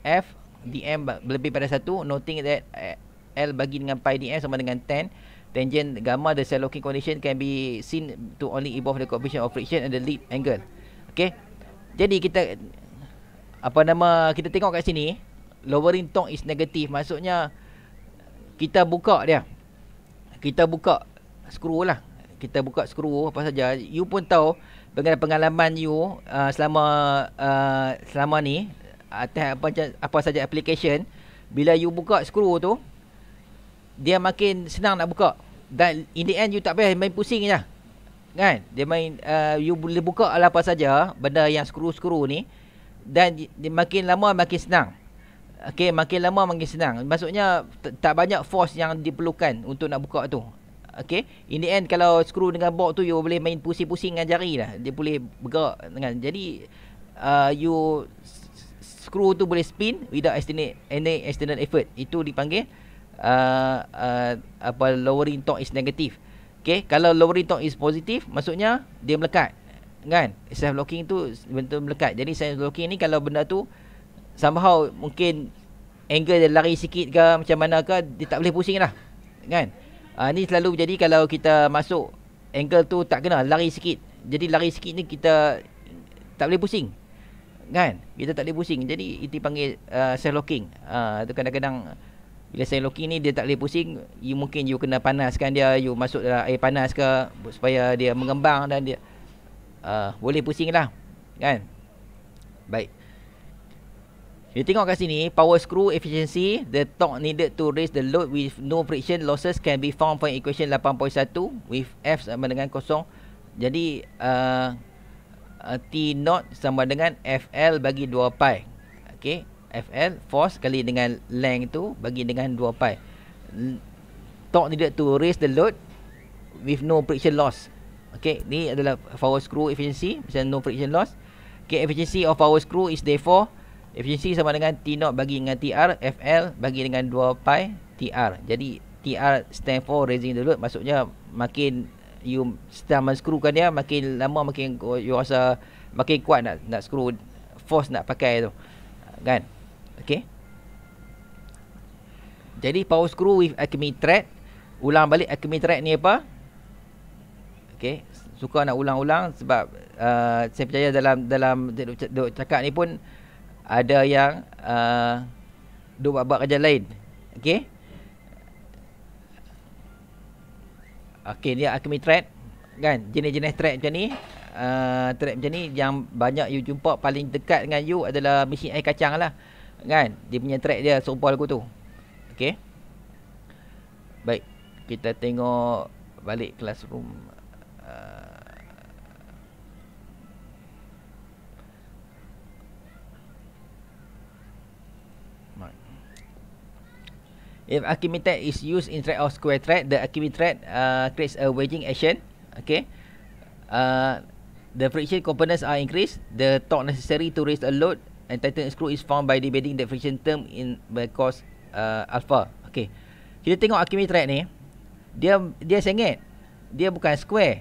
F dm lebih pada satu. Noting that uh, L bagi dengan pi dm sama dengan 10. Tangent gamma the self locking condition can be seen to only involve the coefficient of friction and the lead angle. Okay. Jadi kita apa nama kita tengok kat sini lowering torque is negatif maksudnya kita buka dia kita buka skru lah kita buka skru apa saja you pun tahu dengan pengalaman you uh, selama uh, selama ni atas apa apa saja application bila you buka skru tu dia makin senang nak buka dan in the end you tak payah main pusing je kan dia main uh, you boleh buka lah apa saja benda yang skru-skru ni dan di, di, makin lama makin senang. Okey, makin lama makin senang. Maksudnya tak banyak force yang diperlukan untuk nak buka tu. Okey, in the end kalau skru dengan bolt tu you boleh main pusing-pusing dengan jari lah. Dia boleh bergerak dengan. Jadi uh, you skru tu boleh spin without external any external effort. Itu dipanggil uh, uh, apa lowering torque is negative. Okey, kalau lowering torque is positive maksudnya dia melekat kan? Self locking tu bentuk melekat. Jadi self locking ni kalau benda tu somehow mungkin angle dia lari sikit ke macam mana ke dia tak boleh pusing lah kan? Uh, ni selalu jadi kalau kita masuk angle tu tak kena lari sikit. Jadi lari sikit ni kita tak boleh pusing kan? Kita tak boleh pusing. Jadi itu panggil uh, self locking. Uh, tu kadang-kadang bila self locking ni dia tak boleh pusing. You mungkin you kena panaskan dia you masuk dalam air panas ke supaya dia mengembang dan dia uh, boleh pusing lah kan? Baik. You tengok kat sini power screw efficiency the torque needed to raise the load with no friction losses can be found from equation 8.1 with F sama dengan kosong. Jadi uh, uh, T not sama dengan FL bagi 2 pi. Okay FL force kali dengan length tu bagi dengan 2 pi torque needed to raise the load with no friction loss Okay, ni adalah power screw efficiency macam no friction loss. Okay, efficiency of power screw is therefore efficiency sama dengan T naught bagi dengan TR, FL bagi dengan 2 pi TR. Jadi TR stand for raising the load. Maksudnya makin you screw kan dia makin lama makin you rasa makin kuat nak nak screw force nak pakai tu. Kan? Okay. Jadi power screw with Acme thread. Ulang balik Acme thread ni apa? Okay. Suka nak ulang-ulang sebab uh, saya percaya dalam dalam duk cakap ni pun ada yang uh, duk buat kerja lain. Okay. Okay, dia Acme thread kan jenis-jenis thread macam ni uh, thread macam ni yang banyak you jumpa paling dekat dengan you adalah mesin air kacang lah kan dia punya thread dia serupa lagu tu Okay baik kita tengok balik classroom uh, If Archimedes is used in thread or square thread, the Archimedes thread uh, creates a wedging action. Okay. Uh, the friction components are increased. The torque necessary to raise a load and tighten screw is found by dividing the friction term in by cos uh, alpha. Okay. Kita tengok Archimedes thread ni. Dia dia sengit. Dia bukan square.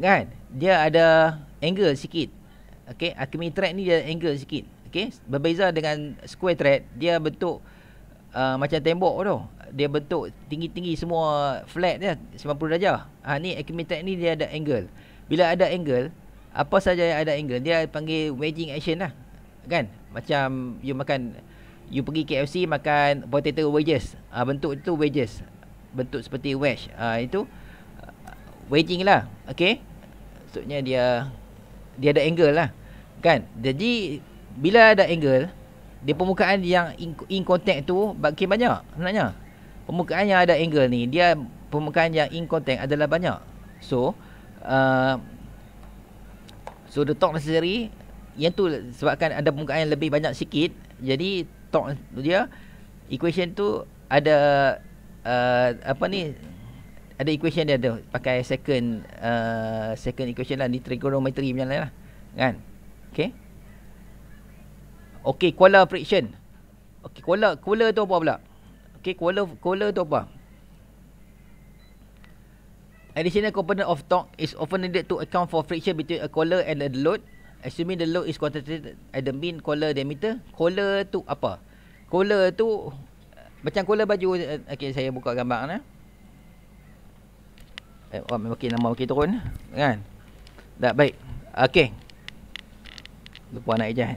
Kan? Dia ada angle sikit. Okay. Archimedes thread ni dia angle sikit. Okay. Berbeza dengan square thread. Dia bentuk uh, macam tembok tu. Dia bentuk tinggi-tinggi semua flat dia 90 darjah. Ha ni Archimedes ni dia ada angle. Bila ada angle, apa saja yang ada angle dia panggil wedging action lah. Kan? Macam you makan you pergi KFC makan potato wedges. Ha, bentuk itu wedges. Bentuk seperti wedge. Ha, itu uh, wedging lah. Okey. Maksudnya dia dia ada angle lah. Kan? Jadi bila ada angle, di permukaan yang in, in contact tu makin banyak sebenarnya. Permukaan yang ada angle ni, dia permukaan yang in contact adalah banyak. So, uh, so the torque necessary yang tu sebabkan ada permukaan yang lebih banyak sikit, jadi torque dia equation tu ada uh, apa ni ada equation dia tu pakai second uh, second equation lah ni trigonometry macam lah kan okey Okey, Kuala friction. Okey, Kuala, Kuala tu apa pula? Okey, Kuala, Kuala tu apa? Additional component of torque is often needed to account for friction between a collar and a load. Assuming the load is concentrated at the mean collar diameter. Collar tu apa? Collar tu macam collar baju. Okey, saya buka gambar ni. Eh, oh, makin nama makin turun kan? Tak baik. Okey. Lupa nak ejah.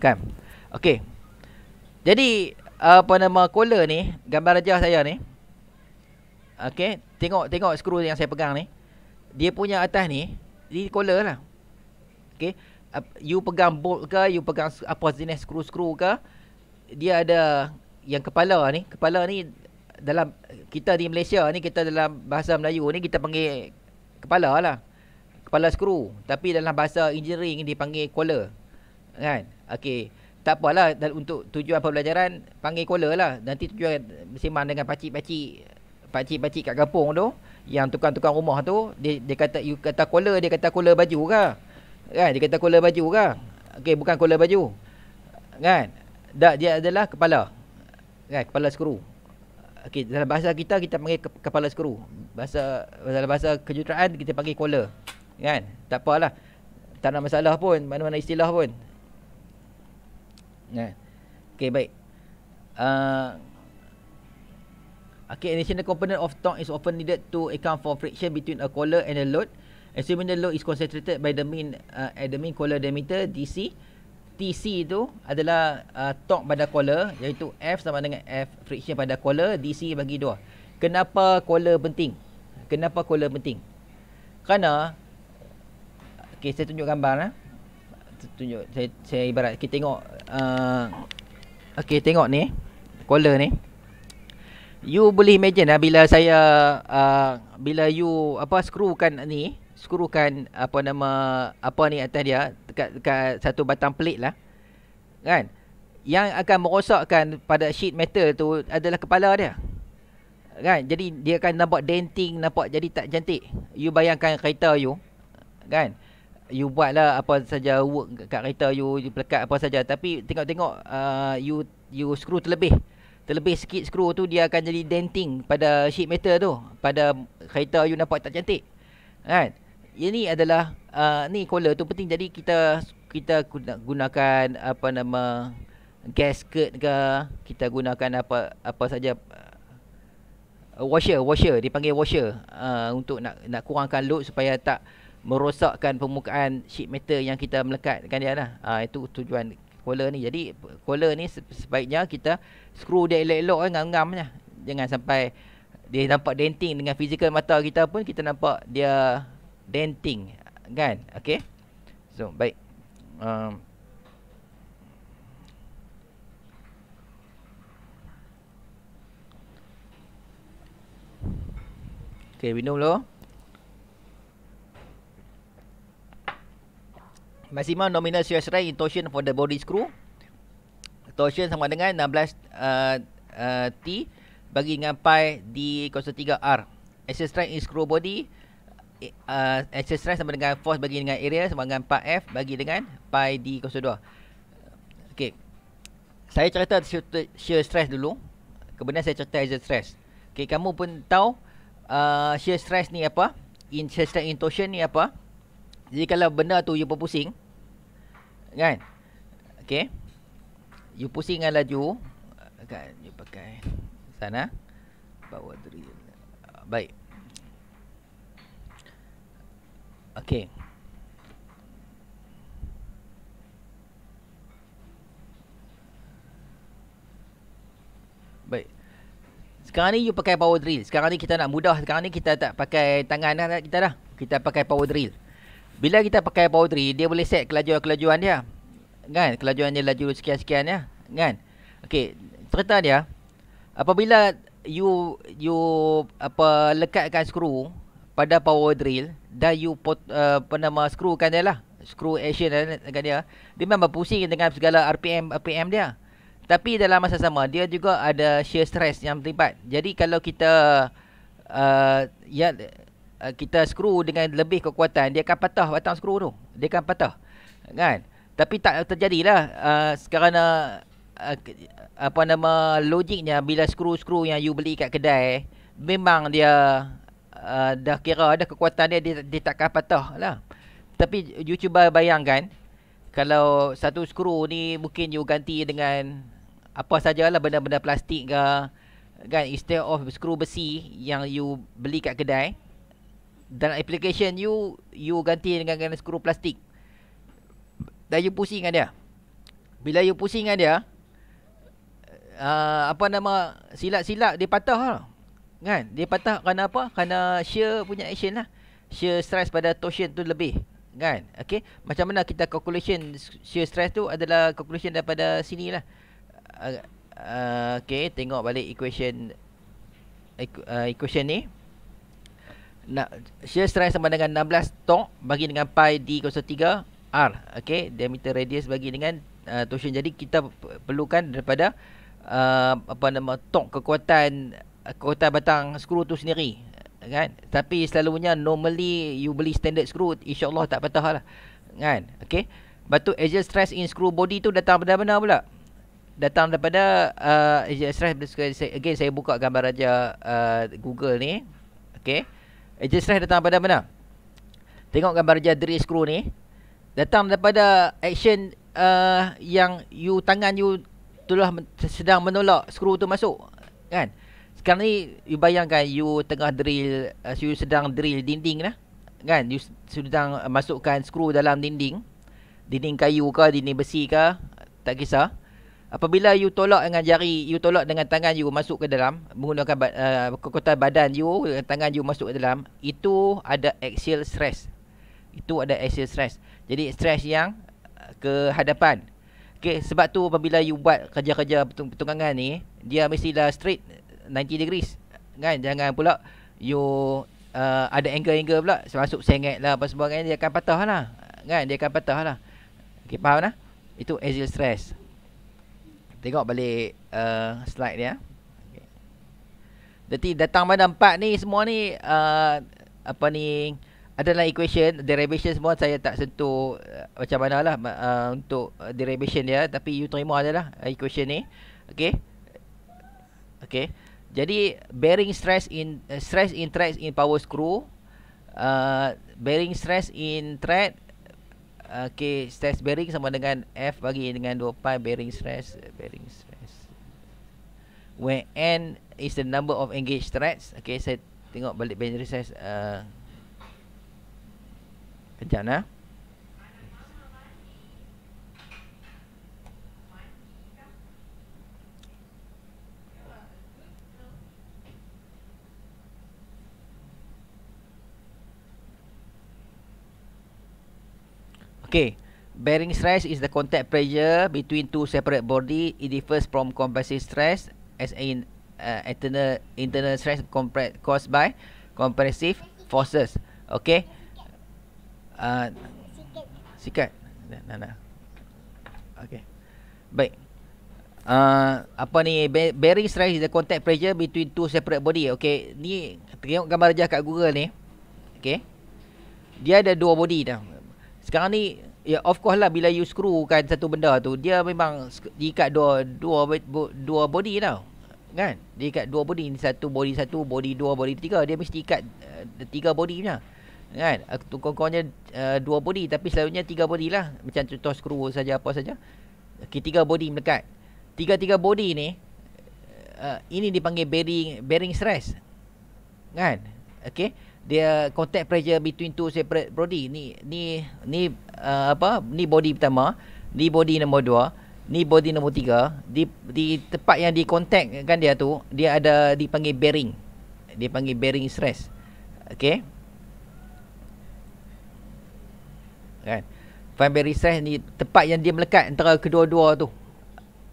Kan? Okey. Jadi apa nama collar ni, gambar rajah saya ni. Okey, tengok tengok skru yang saya pegang ni. Dia punya atas ni, di collar lah. Okey. You pegang bolt ke, you pegang apa jenis skru-skru ke, dia ada yang kepala ni, kepala ni dalam kita di Malaysia ni kita dalam bahasa Melayu ni kita panggil kepala lah. Kepala skru, tapi dalam bahasa engineering dipanggil collar. Kan? Okey. Tak apalah untuk tujuan pembelajaran panggil kola lah. Nanti tujuan bersembang dengan pakcik-pakcik pakcik-pakcik kat kampung tu yang tukang-tukang rumah tu dia dia kata you kata kola dia kata kola baju ke? Kan dia kata kola baju ke? Okey bukan kola baju. Kan? Tak dia adalah kepala. Kan kepala skru. Okey dalam bahasa kita kita panggil kepala skru. Bahasa dalam bahasa kejuruteraan kita panggil kola. Kan? Tak apalah. Tak ada masalah pun mana-mana istilah pun. Nah. Okay, baik. Uh, okay, additional component of torque is often needed to account for friction between a collar and a load. Assuming load is concentrated by the mean uh, at the mean collar diameter DC, TC itu adalah uh, torque pada collar iaitu F sama dengan F friction pada collar DC bagi 2. Kenapa collar penting? Kenapa collar penting? Kerana Okay, saya tunjuk gambar lah tunjuk saya saya ibarat kita tengok uh, okey tengok ni collar ni you boleh imagine lah bila saya uh, bila you apa skrukan ni skrukan apa nama apa ni atas dia dekat dekat satu batang pelik lah. Kan? Yang akan merosakkan pada sheet metal tu adalah kepala dia. Kan? Jadi dia akan nampak denting nampak jadi tak cantik. You bayangkan kereta you kan? You buat lah apa saja work kat kereta you, you pelekat apa saja. Tapi tengok-tengok uh, you you screw terlebih. Terlebih sikit screw tu dia akan jadi denting pada sheet metal tu. Pada kereta you nampak tak cantik. Kan ini adalah uh, ni collar tu penting jadi kita kita gunakan apa nama gasket ke kita gunakan apa apa saja uh, washer washer dipanggil washer uh, untuk nak nak kurangkan load supaya tak merosakkan permukaan sheet metal yang kita melekatkan dia lah. Ha, itu tujuan collar ni. Jadi collar ni sebaiknya kita screw dia elok-elok kan ngam-ngam je. Jangan sampai dia nampak denting dengan fizikal mata kita pun kita nampak dia denting kan. Okey. So baik. Um, Okay, minum dulu. maximum nominal shear strength in torsion for the body screw. Torsion sama dengan 16 uh, uh, T bagi dengan pi D03 R. Axial strength in screw body uh, axial strength sama dengan force bagi dengan area sama dengan 4F bagi dengan pi D02. Okey. Saya cerita shear stress dulu. Kemudian saya cerita axial stress. Okey, kamu pun tahu uh, shear stress ni apa? In shear strength in torsion ni apa? Jadi kalau benda tu you berpusing kan okey you pusing dengan laju kan you pakai sana power drill baik okey baik sekarang ni you pakai power drill sekarang ni kita nak mudah sekarang ni kita tak pakai tangan dah kita dah kita pakai power drill bila kita pakai power tree, dia boleh set kelajuan-kelajuan dia. Kan? Kelajuan dia laju sekian-sekian ya. Kan? Okey, cerita dia apabila you you apa lekatkan skru pada power drill dan you pot, uh, apa nama skrukan dia lah. Skru action dekat dia. Dia memang berpusing dengan segala RPM RPM dia. Tapi dalam masa sama dia juga ada shear stress yang terlibat. Jadi kalau kita uh, ya uh, kita skru dengan lebih kekuatan dia akan patah batang skru tu dia akan patah kan tapi tak terjadilah uh, sekarang uh, apa nama logiknya bila skru-skru yang you beli kat kedai memang dia uh, dah kira ada kekuatan dia, dia dia takkan patah lah tapi you cuba bayangkan kalau satu skru ni mungkin you ganti dengan apa sajalah benda-benda plastik ke kan instead of skru besi yang you beli kat kedai dalam application you you ganti dengan dengan skru plastik dan you pusing dengan dia bila you pusing dengan dia uh, apa nama silap-silap dia patah lah. Kan? Dia patah kerana apa? Kerana shear punya action lah. Shear stress pada torsion tu lebih. Kan? Okey? Macam mana kita calculation shear stress tu adalah calculation daripada sini lah. Uh, uh, okey tengok balik equation uh, equation ni. Nak shear stress sama dengan 16 tok bagi dengan pi d03 r. Okey? Diameter radius bagi dengan uh, torsion. Jadi kita perlukan daripada uh, apa nama tok kekuatan kekuatan batang skru tu sendiri kan tapi selalunya normally you beli standard skru insyaallah tak patah lah kan okey batu axial stress in screw body tu datang daripada mana pula datang daripada uh, axial stress again saya buka gambar raja uh, Google ni okey Agent stress datang daripada mana? Tengok gambar je drill screw ni. Datang daripada action uh, yang you tangan you telah sedang menolak skru tu masuk. Kan? Sekarang ni you bayangkan you tengah drill, uh, you sedang drill dinding lah. Kan? You sedang masukkan skru dalam dinding. Dinding kayu ke, dinding besi ke. Tak kisah. Apabila you tolak dengan jari, you tolak dengan tangan you masuk ke dalam, menggunakan uh, kekuatan badan you, tangan you masuk ke dalam, itu ada axial stress. Itu ada axial stress. Jadi stress yang uh, ke hadapan. Okay, sebab tu apabila you buat kerja-kerja pertunggangan ni, dia mestilah straight 90 degrees. Kan? Jangan pula you uh, ada angle-angle pula, masuk sengit lah apa sebagainya, dia akan patah lah. Kan? Dia akan patah lah. Okay, faham lah? Itu axial stress. Tengok balik uh, slide dia. Okay. Jadi datang pada empat ni semua ni uh, apa ni adalah equation derivation semua saya tak sentuh uh, macam mana lah uh, untuk derivation dia tapi you terima adalah equation ni okey okey jadi bearing stress in uh, stress in threads in power screw uh, bearing stress in thread okey stress bearing sama dengan F bagi dengan 2 pi bearing stress bearing stress when n is the number of engaged threads okey saya tengok balik bearing stress uh, Kejap lah. Okay. Bearing stress is the contact pressure between two separate body. It differs from compressive stress as in uh, internal internal stress caused by compressive forces. Okay. Uh, sikat. Nah, nah. Okey. Baik. Uh, apa ni bearing stress is the contact pressure between two separate body. Okey, ni tengok gambar aja kat Google ni. Okey. Dia ada dua body dah. Sekarang ni ya of course lah bila you screw kan satu benda tu dia memang diikat dua dua dua body tau. Kan? Diikat dua body ni satu body satu body dua body tiga. Dia mesti ikat uh, tiga body punya kan? Tu kurang-kurangnya uh, dua body tapi selalunya tiga body lah. Macam contoh skru saja apa saja. Okay, tiga body melekat. Tiga-tiga body ni uh, ini dipanggil bearing bearing stress kan? Okey dia contact pressure between two separate body. Ni ni ni uh, apa? Ni body pertama ni body nombor dua ni body nombor tiga. Di di tempat yang di contact kan dia tu dia ada dipanggil bearing. Dia panggil bearing stress. Okey? Kan? Fine bearing stress ni tempat yang dia melekat antara kedua-dua tu.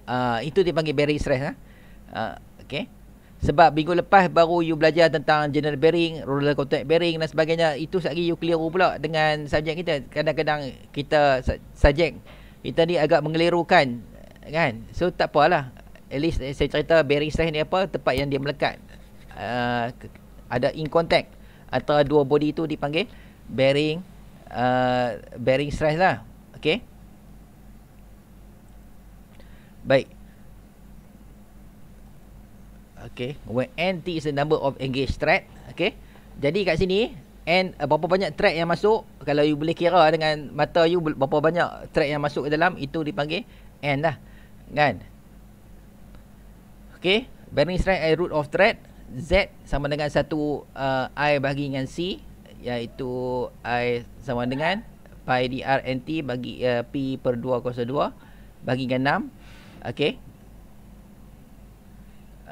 Uh, itu dia panggil bearing stress ha? uh, okey sebab minggu lepas baru you belajar tentang general bearing, roller contact bearing dan sebagainya. Itu lagi you clear pula dengan subjek kita. Kadang-kadang kita subjek kita ni agak mengelirukan kan. So tak apalah. At least saya cerita bearing stress ni apa tempat yang dia melekat. Uh, ada in contact antara dua body tu dipanggil bearing uh, bearing stress lah. Okay. Baik. Okay. When NT is the number of engaged thread. Okay. Jadi kat sini, N uh, berapa banyak thread yang masuk. Kalau you boleh kira dengan mata you berapa banyak thread yang masuk ke dalam. Itu dipanggil N lah. Kan. Okay. Bearing stress I root of thread. Z sama dengan satu uh, I bagi dengan C iaitu I sama dengan pi dr nt bagi uh, p per 2 kuasa 2 bagi dengan 6 okey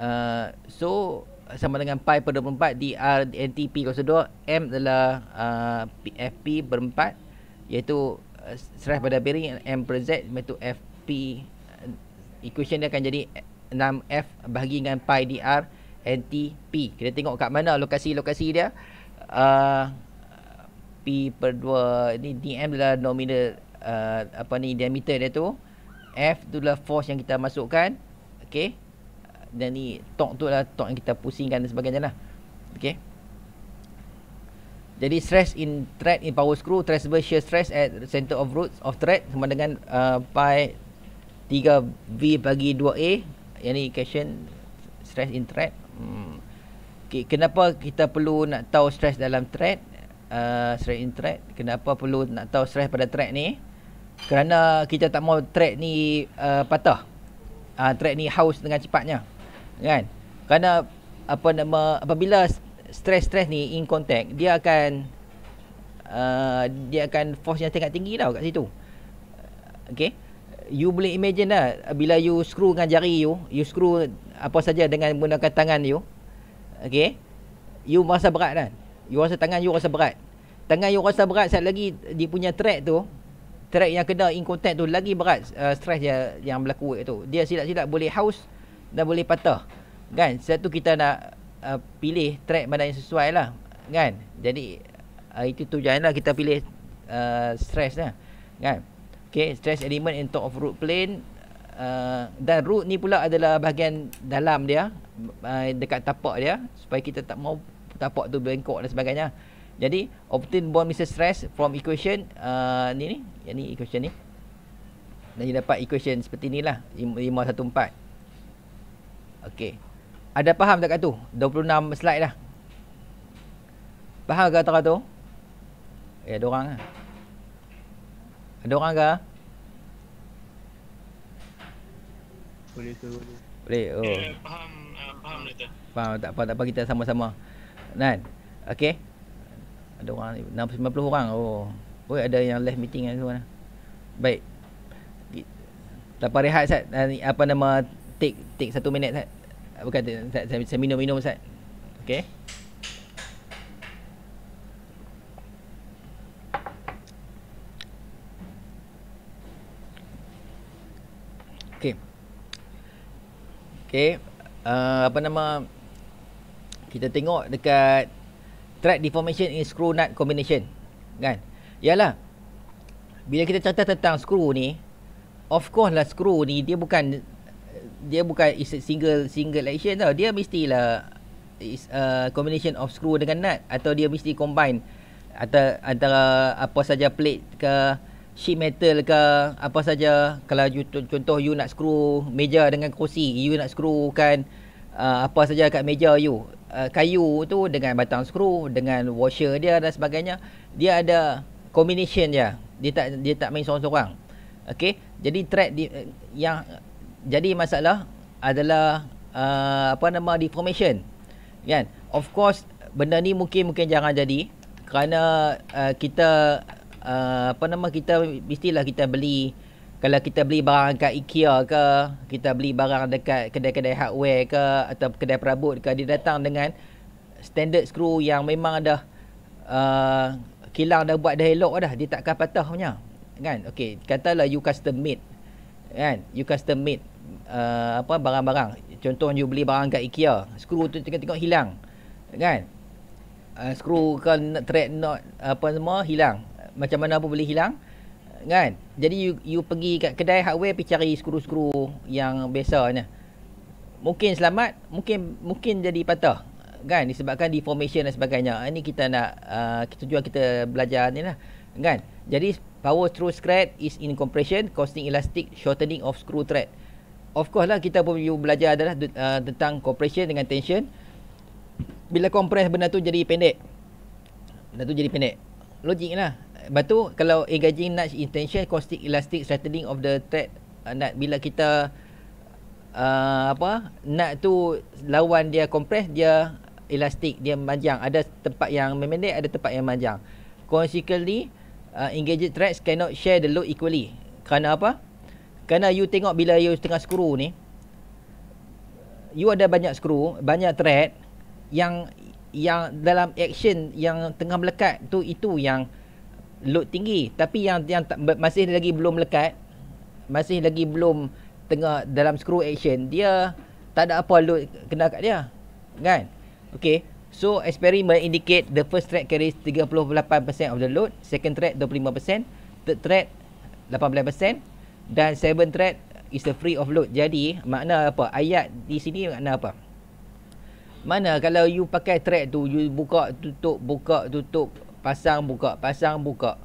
uh, so sama dengan pi per 24 dr nt p kuasa 2 m adalah uh, fp per 4 iaitu uh, stress pada bearing m per z iaitu fp uh, equation dia akan jadi 6f bagi dengan pi dr nt p. Kita tengok kat mana lokasi-lokasi dia. Uh, P per 2 ni DM adalah nominal uh, apa ni diameter dia tu. F tu adalah force yang kita masukkan. Okey dan ni torque tu adalah torque yang kita pusingkan dan sebagainya lah. Okey. Jadi stress in thread in power screw transverse shear stress at center of roots of thread sama dengan uh, pi 3V bagi 2A yang ni question stress in thread hmm. okay, kenapa kita perlu nak tahu stress dalam thread uh, stress in thread kenapa perlu nak tahu stress pada thread ni? Kerana kita tak mau thread ni uh, patah. Uh, thread ni haus dengan cepatnya kan? Kerana apa nama apabila stress-stress ni in contact dia akan uh, dia akan force yang sangat tinggi tau kat situ. Okey you boleh imagine lah bila you screw dengan jari you you screw apa saja dengan menggunakan tangan you okey you masa berat kan? You rasa tangan you rasa berat. Tangan you rasa berat saat lagi dia punya track tu, track yang kena in contact tu lagi berat uh, stress dia yang berlaku tu. Dia silap-silap boleh haus dan boleh patah. Kan? Satu kita nak uh, pilih track mana yang sesuai lah. Kan? Jadi uh, itu tujuan lah kita pilih uh, stress lah. Kan? Okay, stress element in top of root plane Uh, dan root ni pula adalah bahagian dalam dia uh, dekat tapak dia supaya kita tak mau tapak tu bengkok dan sebagainya. Jadi obtain bond means stress from equation uh, ni ni, yang ni equation ni. Dan dia dapat equation seperti inilah 514. Okey. Ada faham tak kat tu? 26 slide dah. Faham ke kata tu? Eh ada orang ah. Ada orang ke? Boleh ke boleh. Boleh. Oh. Eh, faham, uh, faham Doktor. Faham tak apa tak apa kita sama-sama. Kan? Okey. Ada orang 90 orang. Oh. Oh ada yang live meeting kan semua. Baik. Lepas rehat Sat Apa nama Take take satu minit Sat Bukan Sat saya, minum-minum Sat Okay Okay Okay uh, Apa nama Kita tengok dekat Track deformation in screw nut combination Kan? Yalah Bila kita cerita tentang screw ni of course lah screw ni dia bukan dia bukan is single single action tau. Dia mestilah is a combination of screw dengan nut atau dia mesti combine. Atau antara apa saja plate ke sheet metal ke apa saja. Kalau you, contoh you nak screw meja dengan kerusi you nak screw kan uh, apa saja kat meja you. Uh, kayu tu dengan batang screw dengan washer dia dan sebagainya dia ada combination je. Dia tak dia tak main seorang-seorang. Okey jadi thread di, yang jadi masalah adalah uh, apa nama deformation. Kan? Of course benda ni mungkin mungkin jangan jadi. Kerana uh, kita uh, apa nama kita mestilah kita beli kalau kita beli barang kat IKEA ke, kita beli barang dekat kedai-kedai hardware ke atau kedai perabot ke dia datang dengan standard screw yang memang dah uh, kilang dah buat dah elok dah dia takkan patah punya. Kan? Okey katalah you custom made. Kan? You custom made uh, apa barang-barang. Contoh you beli barang kat IKEA skru tu tengok-tengok hilang kan? Uh, skru kan thread knot apa semua hilang. Macam mana pun boleh hilang kan? Jadi you you pergi kat kedai hardware pergi cari skru-skru yang biasanya. Mungkin selamat mungkin mungkin jadi patah kan? Disebabkan deformation dan sebagainya. Ini kita nak uh, tujuan kita belajar ni lah kan? Jadi power through thread is in compression causing elastic shortening of screw thread of course lah kita pun belajar adalah uh, tentang compression dengan tension. Bila compress benda tu jadi pendek. Benda tu jadi pendek. Logik lah. Lepas tu kalau engaging nudge in tension causing elastic shortening of the thread uh, nut. Bila kita uh, apa nut tu lawan dia compress dia elastik dia panjang ada tempat yang memendek ada tempat yang panjang consequently uh, engaged threads cannot share the load equally. Kerana apa? Kerana you tengok bila you tengah skru ni, you ada banyak skru, banyak thread yang yang dalam action yang tengah melekat tu itu yang load tinggi. Tapi yang yang tak, masih lagi belum melekat, masih lagi belum tengah dalam screw action, dia tak ada apa load kena kat dia. Kan? Okay. So experiment indicate the first thread carries 38% of the load, second thread 25%, third thread 18% dan seven thread is the free of load. Jadi makna apa? Ayat di sini makna apa? Mana kalau you pakai thread tu you buka tutup buka tutup pasang buka pasang buka.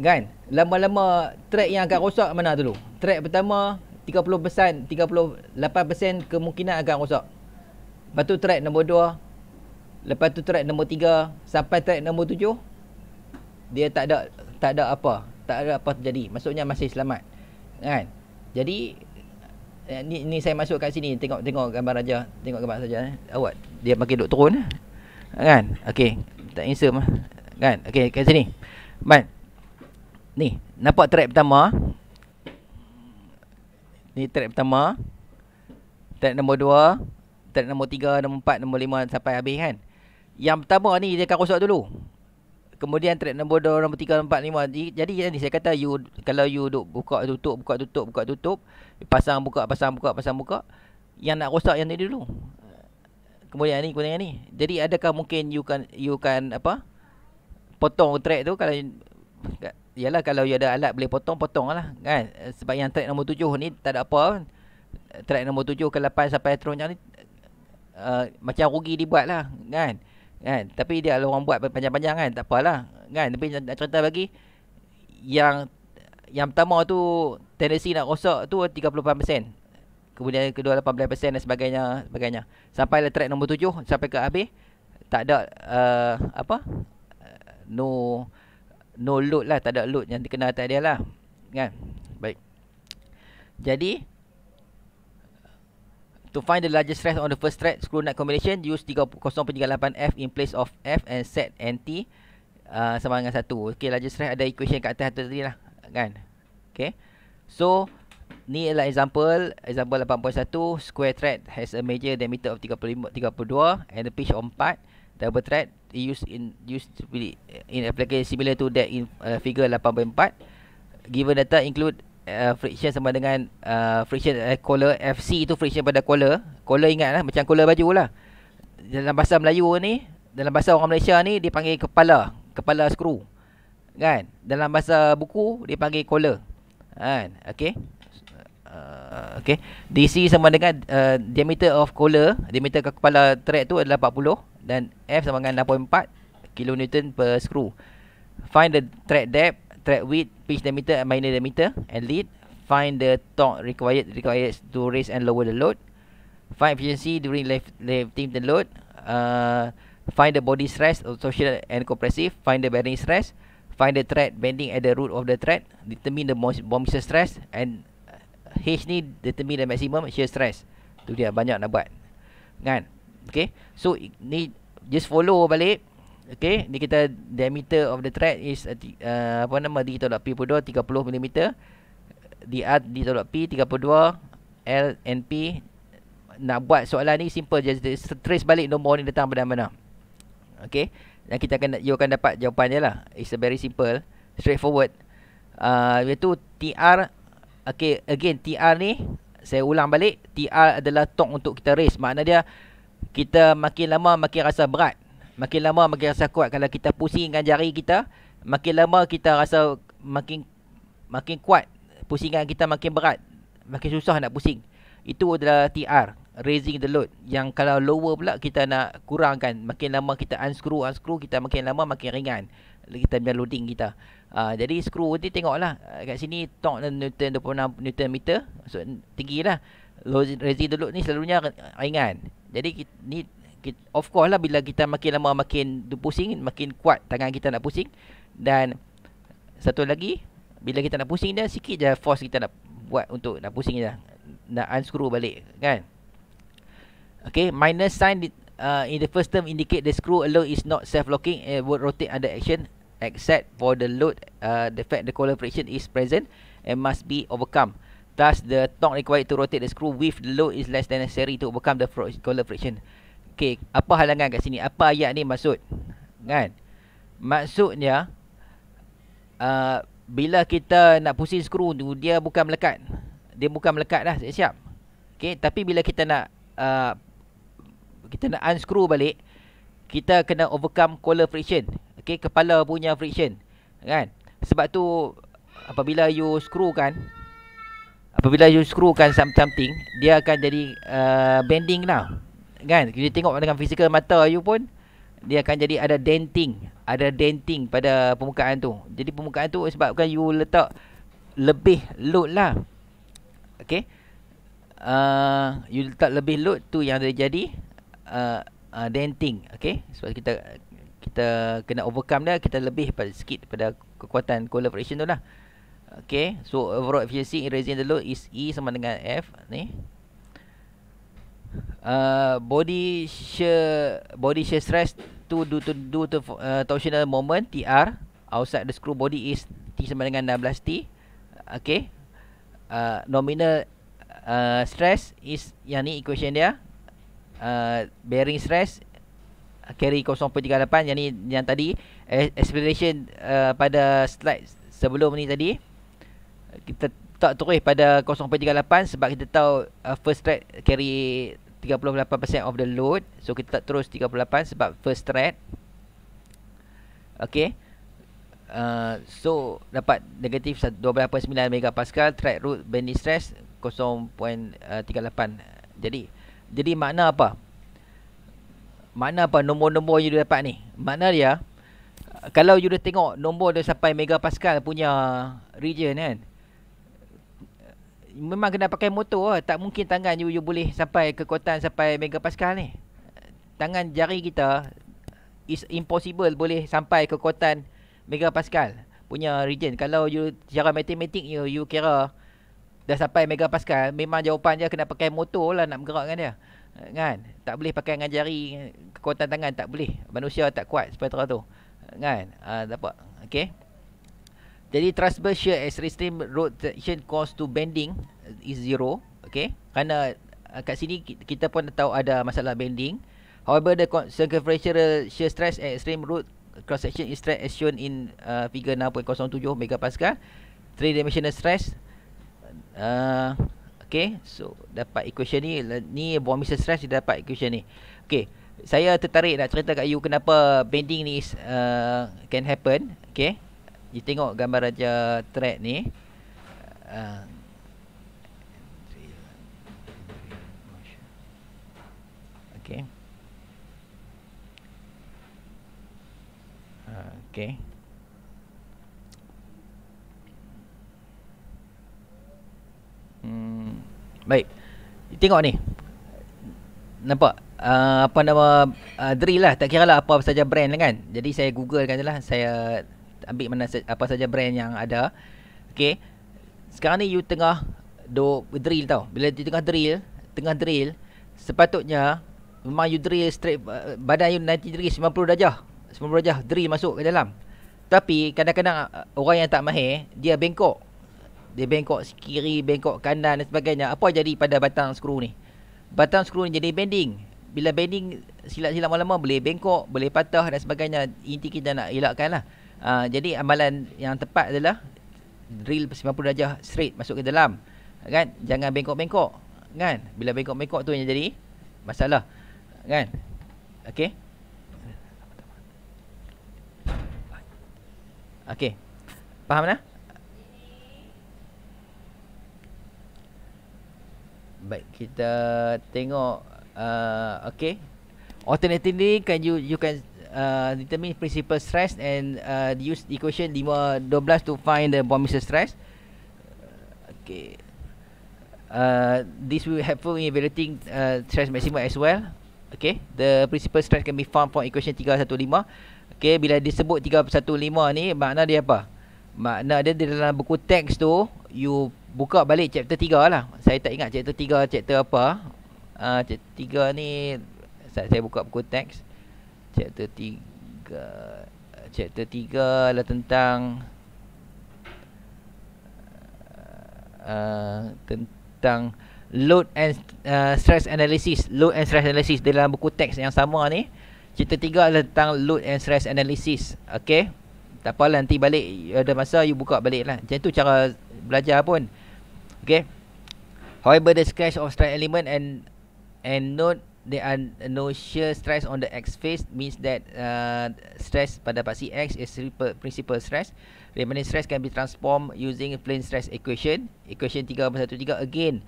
Kan? Lama-lama thread yang akan rosak mana dulu? Thread pertama 30%, 38% kemungkinan akan rosak. Lepas tu thread nombor 2 Lepas tu track nombor 3 sampai track nombor 7 dia tak ada tak ada apa, tak ada apa terjadi. Maksudnya masih selamat. Kan? Jadi eh, ni ni saya masuk kat sini tengok tengok gambar raja, tengok gambar saja eh. Awak dia makin duk turun eh. Kan? Okey, tak insert. Kan? Okey, kat sini. Baik. Ni, nampak track pertama? Ni track pertama. Track nombor 2, track nombor 3, nombor 4, nombor 5 sampai habis kan? Yang pertama ni dia akan rosak dulu. Kemudian track nombor 2, nombor 3, nombor 4, 5. Jadi ni saya kata you kalau you duk buka tutup, buka tutup, buka tutup, pasang buka, pasang buka, pasang buka, yang nak rosak yang ni dulu. Kemudian ni, kemudian ni. Jadi adakah mungkin you kan you kan apa? Potong track tu kalau Yalah kalau you ada alat boleh potong, potong lah kan. Sebab yang track nombor 7 ni tak ada apa. Track nombor 7 ke 8 sampai terus ni uh, macam rugi dibuat lah kan Kan? Tapi dia kalau orang buat panjang-panjang kan, tak apalah. Kan? Tapi nak, cerita bagi yang yang pertama tu tendency nak rosak tu 38%. Kemudian kedua 18% dan sebagainya, sebagainya. Sampai le track nombor 7 sampai ke habis tak ada uh, apa? no no load lah, tak ada load yang dikenal atas dia lah. Kan? Baik. Jadi To find the largest stress on the first thread, screw nut combination, use 30.38F in place of F and set NT uh, sama dengan 1. Okay, largest stress ada equation kat atas tadi lah. Kan? Okay. So, ni adalah example. Example 8.1, square thread has a major diameter of 35, 32 and a pitch of 4. Double thread used in used in application similar to that in uh, figure 8.4. Given data include uh, friction sama dengan uh, friction uh, collar FC itu friction pada collar. Collar ingatlah macam collar baju lah. Dalam bahasa Melayu ni, dalam bahasa orang Malaysia ni dia panggil kepala, kepala skru. Kan? Dalam bahasa buku dia panggil collar. Kan? Okey. Uh, okay. DC sama dengan uh, diameter of collar, diameter kepala thread tu adalah 40 dan F sama dengan 6.4 kN per screw. Find the thread depth thread width, pitch diameter and minor diameter and lead. Find the torque required required to raise and lower the load. Find efficiency during lift, lifting the load. Uh, find the body stress, torsional and compressive. Find the bearing stress. Find the thread bending at the root of the thread. Determine the bomb stress and H ni determine the maximum shear stress. Tu dia banyak nak buat. Kan? Okay. So ni just follow balik. Okay, ni kita diameter of the thread is uh, apa nama D tolak P 2 30 mm. DR D tolak P 32 L N P nak buat soalan ni simple je trace balik nombor ni datang pada mana. Okay, dan kita akan you akan dapat jawapan dia lah. It's a very simple, straightforward. Uh, iaitu TR Okay, again TR ni saya ulang balik TR adalah torque untuk kita race makna dia kita makin lama makin rasa berat makin lama makin rasa kuat kalau kita pusingkan jari kita makin lama kita rasa makin makin kuat pusingan kita makin berat. Makin susah nak pusing. Itu adalah TR raising the load. Yang kalau lower pula kita nak kurangkan makin lama kita unscrew unscrew kita makin lama makin ringan. Kita punya loading kita. Uh, jadi screw ni tengoklah uh, kat sini torque newton 26 newton meter. So tinggi lah raising the load ni selalunya ringan. Jadi ni of course lah bila kita makin lama makin pusing makin kuat tangan kita nak pusing. Dan satu lagi bila kita nak pusing dia sikit je force kita nak buat untuk nak pusing je nak unscrew balik kan? Okay minus sign uh, in the first term indicate the screw alone is not self locking and would rotate under action except for the load uh, the fact the collar friction is present and must be overcome. Thus the torque required to rotate the screw with the load is less than necessary to overcome the collar friction Okey, apa halangan kat sini? Apa ayat ni maksud? Kan? Maksudnya uh, bila kita nak pusing skru tu dia bukan melekat. Dia bukan melekat dah, siap. Okey, tapi bila kita nak uh, kita nak unscrew balik, kita kena overcome collar friction. Okey, kepala punya friction. Kan? Sebab tu apabila you screw kan apabila you screw kan something, dia akan jadi uh, bending lah kan kita tengok dengan fizikal mata you pun dia akan jadi ada denting ada denting pada permukaan tu. Jadi permukaan tu sebabkan you letak lebih load lah. Okey uh, you letak lebih load tu yang terjadi uh, uh, denting okey sebab kita kita kena overcome dia kita lebih pada sikit pada kekuatan collar friction tu lah. Okey so overall efficiency in raising the load is E sama dengan F ni uh, body shear body shear stress to do to do to uh, torsional moment TR outside the screw body is T sama dengan 16 T okay? Uh, nominal uh, stress is yang ni equation dia. Uh, bearing stress carry 0.38 yang ni yang tadi acceleration uh, pada slide sebelum ni tadi. Kita tak terus pada 0.38 sebab kita tahu uh, first thread carry 38% of the load. So kita tak terus 38 sebab first thread. Okay. Uh, so dapat negatif 12.9 megapascal thread root bending stress 0.38. Jadi jadi makna apa? Makna apa nombor-nombor you dah dapat ni? Makna dia kalau you dah tengok nombor dia sampai megapascal punya region kan. Memang kena pakai motor lah. Tak mungkin tangan you, you boleh sampai kekuatan sampai megapascal ni. Tangan jari kita is impossible boleh sampai kekuatan megapascal punya region. Kalau you secara matematik you, you kira dah sampai megapascal, memang jawapan dia kena pakai motor lah nak bergerakkan dia. Kan? Tak boleh pakai dengan jari, kekuatan tangan tak boleh. Manusia tak kuat seperti tu. Kan? Uh, dapat. Okay. Jadi transverse shear as extreme rotation cause to bending is zero. Okay. Kerana uh, kat sini kita pun tahu ada masalah bending. However, the circumferential shear stress at extreme root cross section is stress as shown in uh, figure 6.07 megapascal. Three dimensional stress. Uh, okay. So, dapat equation ni. Ni missile stress, dia dapat equation ni. Okay. Saya tertarik nak cerita kat you kenapa bending ni is, uh, can happen. Okay. You tengok gambar raja thread ni. Uh, okay. Uh, okay. Hmm, baik. Tengok ni. Nampak? Uh, apa nama uh, drill lah tak kira lah apa saja brand kan jadi saya google kan lah saya ambil mana apa saja brand yang ada. Okey. Sekarang ni you tengah do drill tau. Bila you tengah drill, tengah drill, sepatutnya memang you drill straight badan you nanti drill 90 darjah. 90 darjah drill masuk ke dalam. Tapi kadang-kadang uh, orang yang tak mahir, dia bengkok. Dia bengkok kiri, bengkok kanan dan sebagainya. Apa jadi pada batang skru ni? Batang skru ni jadi bending. Bila bending silap-silap lama-lama boleh bengkok, boleh patah dan sebagainya. Inti kita nak elakkan lah. Uh, jadi amalan yang tepat adalah drill 90 darjah straight masuk ke dalam. Kan? Jangan bengkok-bengkok. Kan? Bila bengkok-bengkok tu yang jadi masalah. Kan? Okey. Okey. Faham dah? Baik, kita tengok uh, okey. Alternatively can you you can uh, determine principal stress and uh, use equation 5 12 to find the bomb missile stress. Okay. Uh, this will helpful in evaluating uh, stress maximum as well. Okay. The principal stress can be found from equation 315. Okay. Bila disebut 315 ni, makna dia apa? Makna dia di dalam buku teks tu, you buka balik chapter 3 lah. Saya tak ingat chapter 3, chapter apa. Uh, chapter 3 ni, saya, saya buka buku teks chapter 3 chapter 3 adalah tentang uh, tentang load and uh, stress analysis load and stress analysis. Dalam buku teks yang sama ni chapter 3 adalah tentang load and stress analysis okey tak apalah nanti balik ada masa you buka balik lah. Macam tu cara belajar pun okey however the sketch of stress element and and note there are no shear stress on the x face means that uh, stress pada paksi x is principal stress. Remaining stress can be transformed using plane stress equation. Equation 3.13 again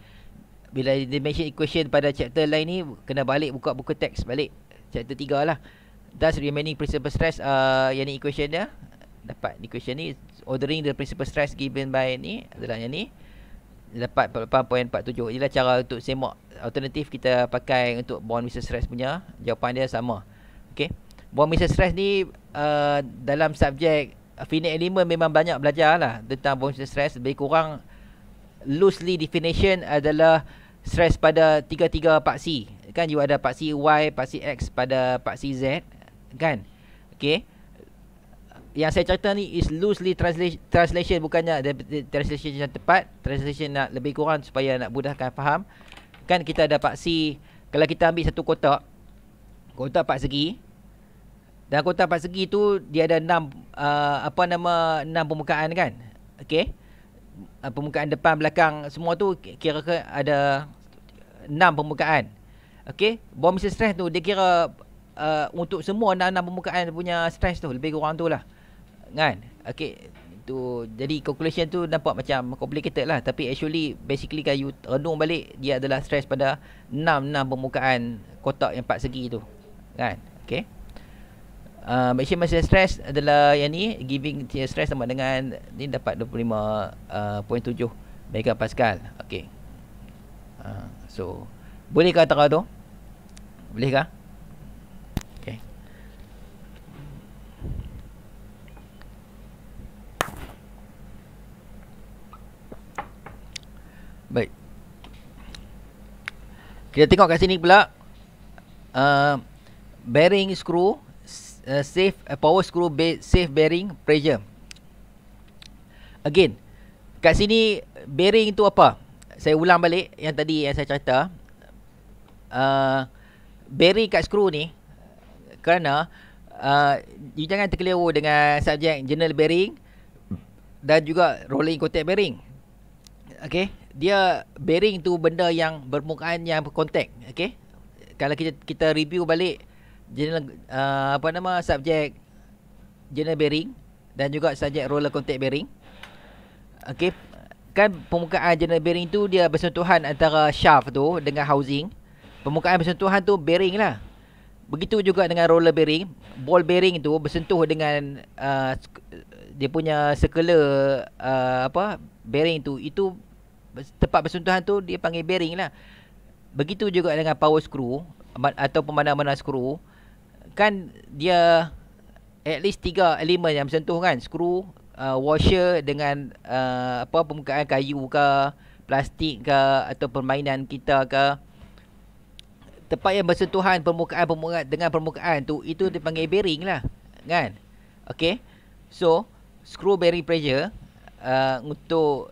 bila dimension equation pada chapter lain ni kena balik buka buku teks balik chapter 3 lah. Thus remaining principal stress uh, yang ni equation dia dapat equation ni ordering the principal stress given by ni adalah yang ni dapat 8.47 inilah cara untuk semak alternatif kita pakai untuk bond missile stress punya. Jawapan dia sama. Okey. Bond missile stress ni uh, dalam subjek finite element memang banyak belajar lah tentang bond missile stress. Lebih kurang loosely definition adalah stress pada tiga-tiga paksi kan you ada paksi y paksi x pada paksi z. Kan? Okey yang saya cerita ni is loosely translation, translation bukannya translation yang tepat translation nak lebih kurang supaya nak mudahkan faham. Kan kita ada paksi kalau kita ambil satu kotak kotak empat segi dan kotak empat segi tu dia ada enam uh, apa nama enam permukaan kan? Okey? Uh, permukaan depan belakang semua tu kira ke ada enam permukaan. Okey? Bomb stress tu dia kira uh, untuk semua enam-enam permukaan punya stress tu lebih kurang tu lah kan okey itu jadi calculation tu nampak macam complicated lah tapi actually basically kalau you renung balik dia adalah stress pada 6 6 permukaan kotak yang empat segi tu Kan? Okay. Uh, maximum shear stress adalah yang ni giving shear stress sama dengan ni dapat 25.7 uh, megapascal. Okay. Uh, so bolehkah tara tu? Bolehkah? Okay. Baik. Kita tengok kat sini pula. Uh, bearing screw uh, safe uh, power screw ba- safe bearing pressure. Again, kat sini bearing tu apa? Saya ulang balik yang tadi yang saya cerita. Uh, bearing kat screw ni kerana uh, you jangan terkeliru dengan subjek general bearing dan juga rolling contact bearing. Okay, dia bearing tu benda yang bermukaan yang berkontak. Okay, kalau kita kita review balik general uh, apa nama subjek general bearing dan juga subjek roller contact bearing. Okay, kan permukaan general bearing tu dia bersentuhan antara shaft tu dengan housing. Permukaan bersentuhan tu bearing lah. Begitu juga dengan roller bearing, ball bearing tu bersentuh dengan uh, dia punya circular uh, apa bearing tu itu tempat bersentuhan tu dia panggil bearing lah. Begitu juga dengan power screw atau mana-mana screw. Kan dia at least tiga elemen yang bersentuh kan. Screw uh, washer dengan uh, apa permukaan kayu ke plastik ke atau permainan kita ke. Tempat yang bersentuhan permukaan permukaan dengan permukaan tu itu dipanggil bearing lah kan? Okey so screw bearing pressure uh, untuk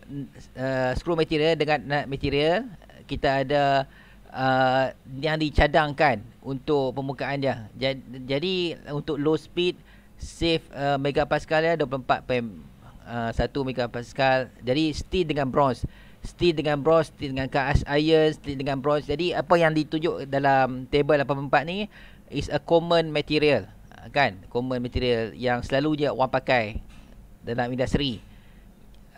uh, screw material dengan nut material kita ada uh, yang dicadangkan untuk permukaan dia jadi, jadi untuk low speed safe uh, megapascal dia 24 pm uh, 1 megapascal jadi steel dengan bronze steel dengan bronze, steel dengan cast iron, steel dengan bronze. Jadi apa yang ditunjuk dalam table 84 ni is a common material. Kan? Common material yang selalu je orang pakai dalam industri.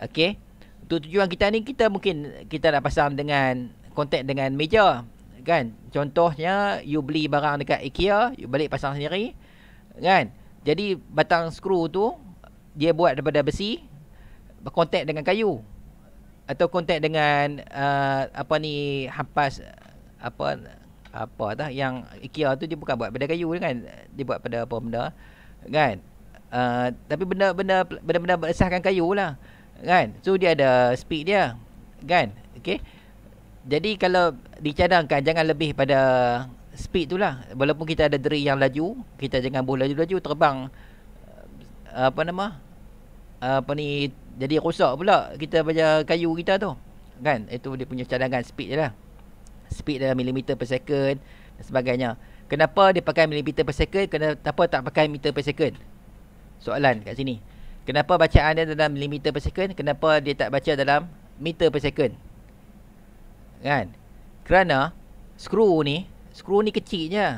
Okay. Untuk tujuan kita ni kita mungkin kita nak pasang dengan kontak dengan meja. Kan? Contohnya you beli barang dekat IKEA, you balik pasang sendiri. Kan? Jadi batang skru tu dia buat daripada besi berkontak dengan kayu atau kontak dengan uh, apa ni hampas apa apa dah yang IKEA tu dia bukan buat pada kayu kan dia buat pada apa benda kan uh, tapi benda-benda benda-benda berasaskan kayu lah kan? So dia ada speed dia. Kan? Okey jadi kalau dicadangkan jangan lebih pada speed tu lah. Walaupun kita ada deri yang laju kita jangan boleh laju-laju terbang uh, apa nama? Apa ni? Jadi rosak pula kita baca kayu kita tu. Kan? Itu dia punya cadangan speed je lah. Speed dalam milimeter per second dan sebagainya. Kenapa dia pakai milimeter per second? Kenapa tak pakai meter per second? Soalan kat sini kenapa bacaan dia dalam milimeter per second kenapa dia tak baca dalam meter per second kan kerana skru ni skru ni kecil je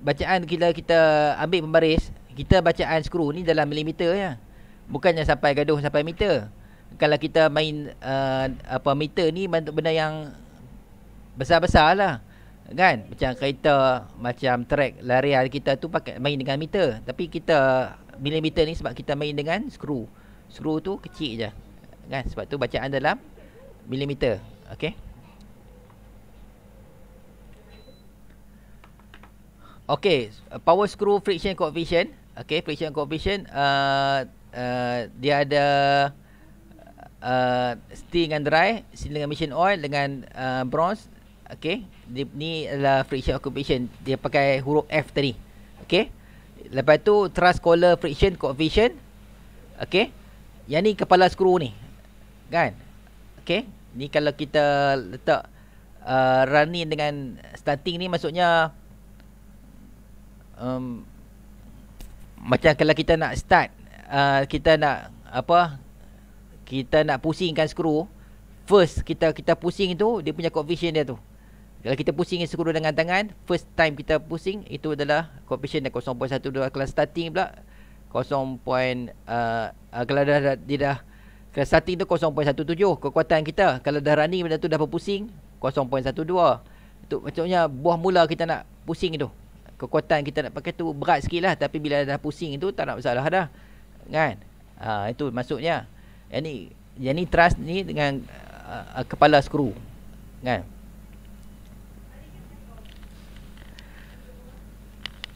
bacaan kita kita ambil pembaris kita bacaan skru ni dalam milimeter je Bukannya sampai gaduh sampai meter. Kalau kita main uh, apa meter ni benda yang besar-besar lah. Kan? Macam kereta, macam track larian kita tu pakai main dengan meter. Tapi kita milimeter ni sebab kita main dengan skru. Skru tu kecil je. Kan? Sebab tu bacaan dalam milimeter. Okay? Okay, power screw friction coefficient. Okay, friction coefficient uh, Uh, dia ada uh, steel dengan dry, steel dengan machine oil dengan uh, bronze. Okey. Ni adalah friction coefficient. Dia pakai huruf F tadi. Okey. Lepas tu thrust collar friction coefficient. Okey. Yang ni kepala skru ni. Kan? Okey. Ni kalau kita letak uh, running dengan starting ni maksudnya um, macam kalau kita nak start uh, kita nak apa kita nak pusingkan skru first kita kita pusing itu dia punya coefficient dia tu kalau kita pusing skru dengan tangan first time kita pusing itu adalah coefficient dia 0.12 kalau starting pula 0. Uh, uh, kalau dah, dah dia dah kalau starting tu 0.17 kekuatan kita. Kalau dah running benda tu dah berpusing 0.12 itu maksudnya buah mula kita nak pusing itu kekuatan kita nak pakai tu berat sikit lah tapi bila dah pusing tu tak nak masalah dah. Kan? Ha, itu maksudnya. Yang ni yang ni trust ni dengan uh, uh, kepala skru. Kan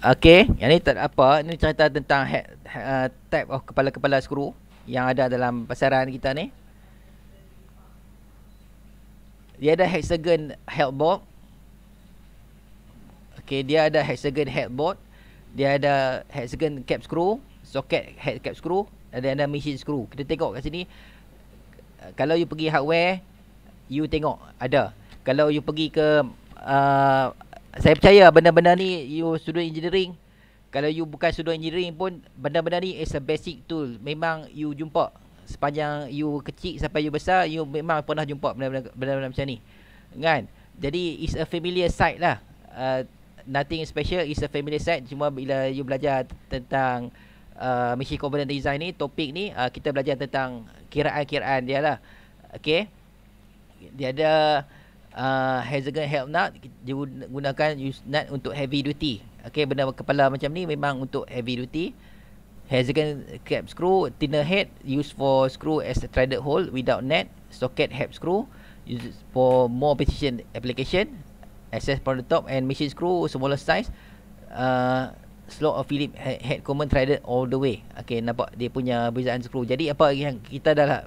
Okey, yang ni tak apa, ni cerita tentang head, uh, type of kepala-kepala skru yang ada dalam pasaran kita ni. Dia ada hexagon headboard. Okey, dia ada hexagon headboard. Dia ada hexagon cap screw, socket head cap screw, ada ada machine screw. Kita tengok kat sini kalau you pergi hardware, you tengok ada. Kalau you pergi ke uh, saya percaya benda-benda ni you student engineering. Kalau you bukan student engineering pun benda-benda ni is a basic tool. Memang you jumpa sepanjang you kecil sampai you besar you memang pernah jumpa benda-benda macam ni. Kan? Jadi is a familiar sight lah. Uh, nothing special is a familiar sight cuma bila you belajar tentang uh, machine component design ni topik ni uh, kita belajar tentang kiraan-kiraan dia lah. Okay? Dia ada uh, hexagon help nut dia gunakan use nut untuk heavy duty. Okey benda kepala macam ni memang untuk heavy duty. Hexagon cap screw thinner head used for screw as a threaded hole without net socket head screw. Used for more precision application access from the top and machine screw smaller size. Uh, slot of Philip head common threaded all the way. Okey nampak dia punya perbezaan screw. Jadi apa yang kita dah lah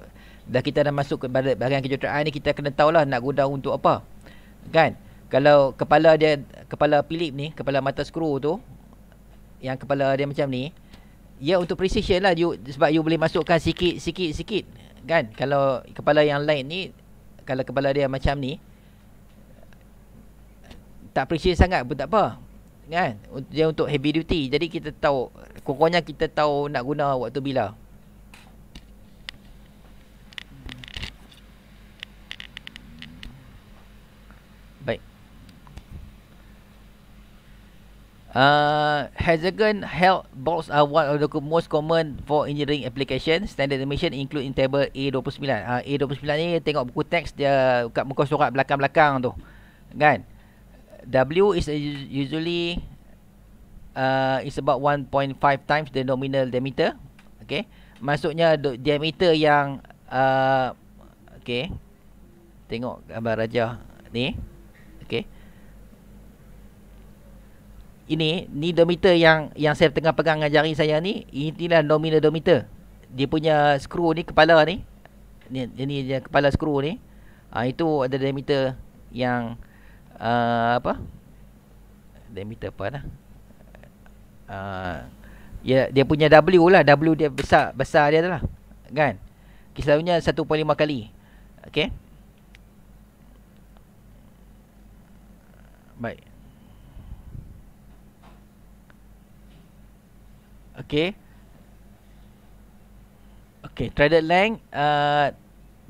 dah kita dah masuk kepada bahagian kejuruteraan ni kita kena tahulah nak guna untuk apa. Kan? Kalau kepala dia kepala Philip ni kepala mata skru tu yang kepala dia macam ni ya untuk precision lah you, sebab you boleh masukkan sikit sikit sikit. Kan? Kalau kepala yang lain ni kalau kepala dia macam ni tak precision sangat pun tak apa. Kan? Dia untuk heavy duty. Jadi kita tahu pokoknya kita tahu nak guna waktu bila Uh, hexagon held bolts are one of the most common for engineering application. Standard animation include in table A29. Uh, A29 ni tengok buku teks dia kat muka surat belakang-belakang tu. Kan? W is usually uh, is about 1.5 times the nominal diameter. Okay. Maksudnya diameter yang uh, okay. Tengok gambar raja ni. Okay ini ni dometer yang yang saya tengah pegang dengan jari saya ni inilah nominal dometer dia punya skru ni kepala ni. Ni ini dia kepala skru ni. Ha, itu ada diameter yang uh, apa? Diameter apa dah uh, ya dia punya W lah. W dia besar besar dia lah kan? Kisahnya 1.5 kali. Okey? Baik Okay. Okay, threaded length uh,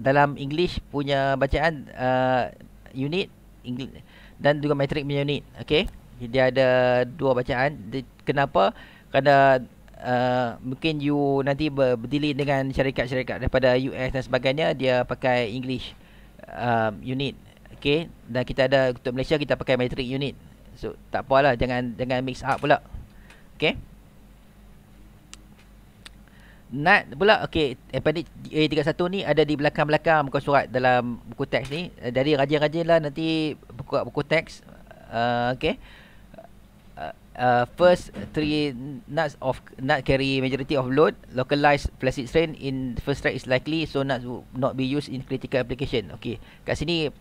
dalam English punya bacaan uh, unit English dan juga metric punya unit. Okay. Dia ada dua bacaan. Kenapa? Kerana uh, mungkin you nanti berdili dengan syarikat-syarikat daripada US dan sebagainya dia pakai English uh, unit. Okay. Dan kita ada untuk Malaysia kita pakai metric unit. So tak apalah jangan jangan mix up pula. Okay. Nut pula okey appendix A31 ni ada di belakang-belakang muka surat dalam buku teks ni. Jadi rajin-rajinlah nanti buka buku teks. Uh, okey. Uh, first three nuts of nut carry majority of load localized plastic strain in first track is likely so nuts not be used in critical application. Okey kat sini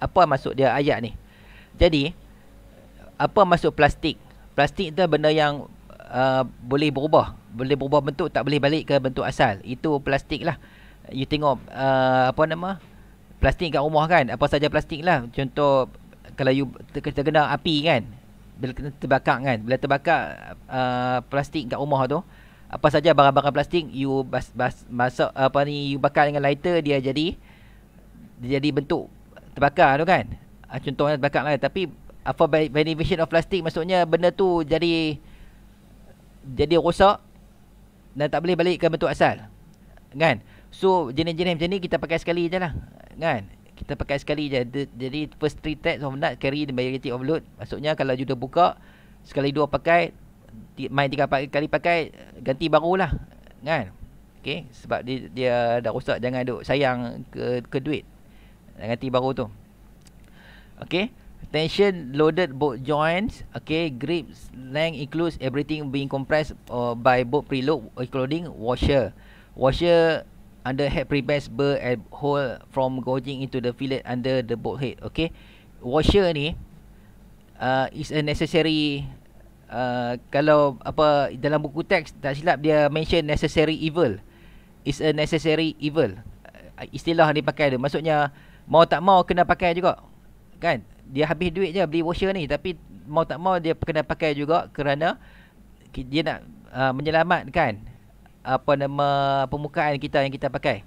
apa masuk dia ayat ni? Jadi apa masuk plastik? Plastik tu benda yang uh, boleh berubah. Boleh berubah bentuk tak boleh balik ke bentuk asal. Itu plastik lah. You tengok uh, apa nama? Plastik kat rumah kan? Apa saja plastik lah. Contoh kalau you terkena api kan? Bila kena terbakar kan? Bila terbakar uh, plastik kat rumah tu apa saja barang-barang plastik you bas, bas, masak apa ni you bakar dengan lighter dia jadi dia jadi bentuk terbakar tu kan? Uh, contohnya terbakar lah. Tapi apa beneficiation of plastik maksudnya benda tu jadi jadi rosak dan tak boleh balik ke bentuk asal. Kan? So jenis-jenis macam ni kita pakai sekali je lah. Kan? Kita pakai sekali je. Jadi first three types of nut carry the majority of load. Maksudnya kalau you dah buka Sekali dua pakai, main tiga kali pakai, ganti barulah. Kan? Okay, sebab dia, dia dah rosak, jangan duk sayang ke, ke duit. Ganti baru tu. Okay. Tension loaded bolt joints. Okay. Grip length includes everything being compressed uh, by bolt preload including washer. Washer under head prevents burr and hole from gouging into the fillet under the bolt head. Okay. Washer ni uh, is a necessary uh, kalau apa dalam buku teks tak silap dia mention necessary evil. Is a necessary evil. Uh, istilah ni pakai dia. Maksudnya mau tak mau kena pakai juga. Kan? Dia habis duit je beli washer ni tapi mau tak mau dia kena pakai juga kerana dia nak uh, menyelamatkan apa nama permukaan kita yang kita pakai.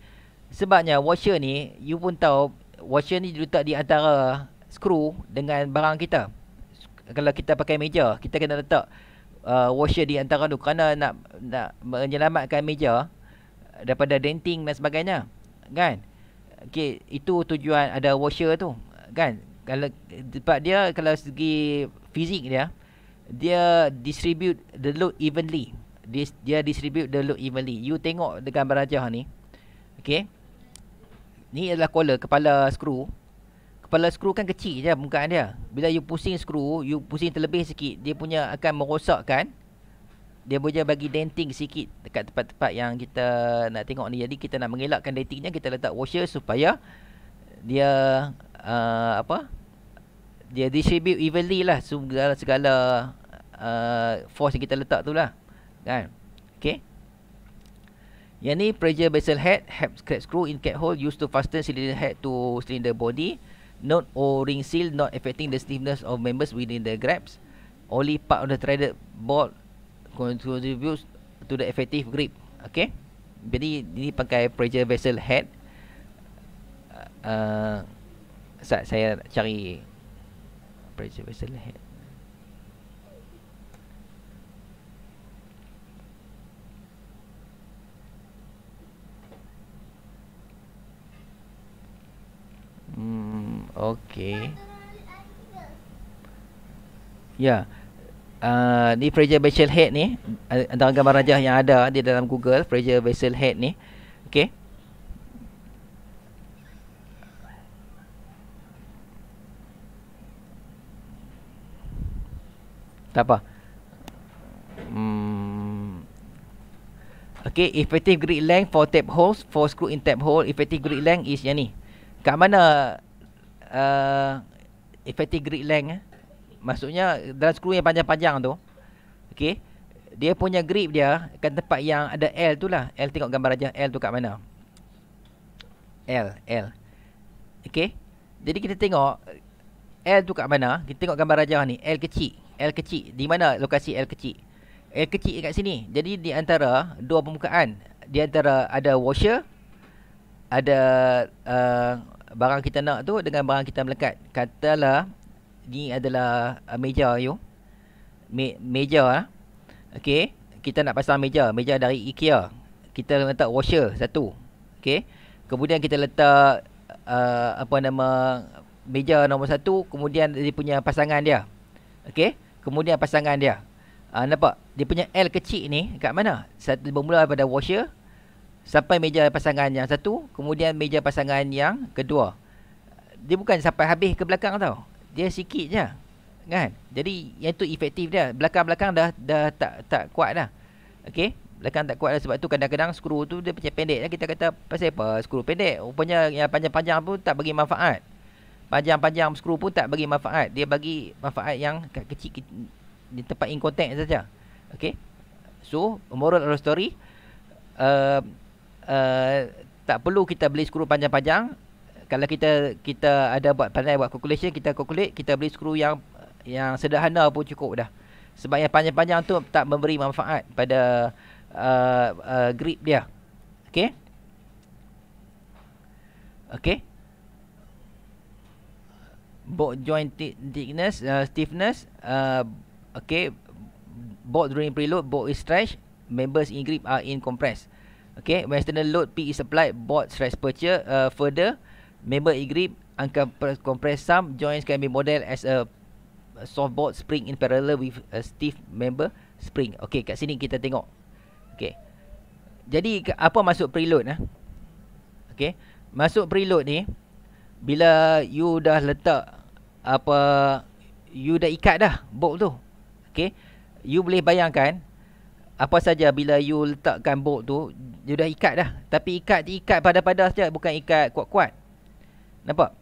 Sebabnya washer ni you pun tahu washer ni diletak di antara skru dengan barang kita. Kalau kita pakai meja, kita kena letak uh, washer di antara tu kerana nak nak menyelamatkan meja daripada denting dan sebagainya. Kan? Okey, itu tujuan ada washer tu, kan? Kalau tempat dia kalau segi fizik dia dia distribute the load evenly. Dia, dia distribute the load evenly. You tengok dekat gambar rajah ni. Okey. Ni adalah collar kepala skru. Kepala skru kan kecil je permukaan dia. Bila you pusing skru, you pusing terlebih sikit, dia punya akan merosakkan dia boleh bagi denting sikit dekat tempat-tempat yang kita nak tengok ni. Jadi kita nak mengelakkan dentingnya kita letak washer supaya dia uh, apa? Dia distribute evenly lah segala segala uh, force yang kita letak tu lah. Kan? Okay. Yang ni pressure vessel head, head scratch screw in cat hole used to fasten cylinder head to cylinder body. Note O-ring seal not affecting the stiffness of members within the grabs. Only part of the threaded bolt contributes to the effective grip. Okay. Jadi ini pakai pressure vessel head. Uh, uh, saya cari pressure vessel head. Hmm, okay. Ya. Uh, ni pressure vessel head ni antara gambar rajah yang ada di dalam Google pressure vessel head ni. Okey. Tak apa. Hmm. Okay, effective grip length for tap holes, for screw in tap hole, effective grip length is yang ni. Kat mana uh, effective grip length eh? Maksudnya dalam skru yang panjang-panjang tu Okay Dia punya grip dia Kan tempat yang ada L tu lah L tengok gambar aja L tu kat mana L L Okay Jadi kita tengok L tu kat mana Kita tengok gambar aja ni L kecil L kecil Di mana lokasi L kecil L kecil kat sini Jadi di antara Dua permukaan Di antara ada washer Ada uh, Barang kita nak tu Dengan barang kita melekat Katalah ni adalah uh, meja you. Me meja ah. Okey, kita nak pasang meja, meja dari IKEA. Kita letak washer satu. Okey. Kemudian kita letak uh, apa nama meja nombor satu, kemudian dia punya pasangan dia. Okey. Kemudian pasangan dia. Uh, nampak? Dia punya L kecil ni kat mana? Satu bermula daripada washer sampai meja pasangan yang satu, kemudian meja pasangan yang kedua. Dia bukan sampai habis ke belakang tau dia sikit je kan jadi yang tu efektif dia belakang-belakang dah dah tak tak kuat dah okey belakang tak kuat dah sebab tu kadang-kadang skru tu dia macam pendek kita kata pasal apa skru pendek rupanya yang panjang-panjang pun tak bagi manfaat panjang-panjang skru pun tak bagi manfaat. Dia bagi manfaat yang kecil di tempat in contact saja. Okey so moral of the story uh, uh, tak perlu kita beli skru panjang-panjang. Kalau kita kita ada buat pandai buat calculation kita calculate kita beli skru yang yang sederhana pun cukup dah. Sebab yang panjang-panjang tu tak memberi manfaat pada uh, uh, grip dia. Okey okey bolt joint thickness uh, stiffness uh, okey bolt during preload bolt is stretched members in grip are in compressed okay when external load p is applied bolt stretch further uh, further member e-grip angka compress some joints can be modeled as a soft bolt spring in parallel with a stiff member spring. Okey, kat sini kita tengok. Okey. Jadi apa masuk preload ah? Okey. Masuk preload ni bila you dah letak apa you dah ikat dah bolt tu. Okey. You boleh bayangkan apa saja bila you letakkan bolt tu you dah ikat dah. Tapi ikat ikat pada-pada saja bukan ikat kuat-kuat. Nampak?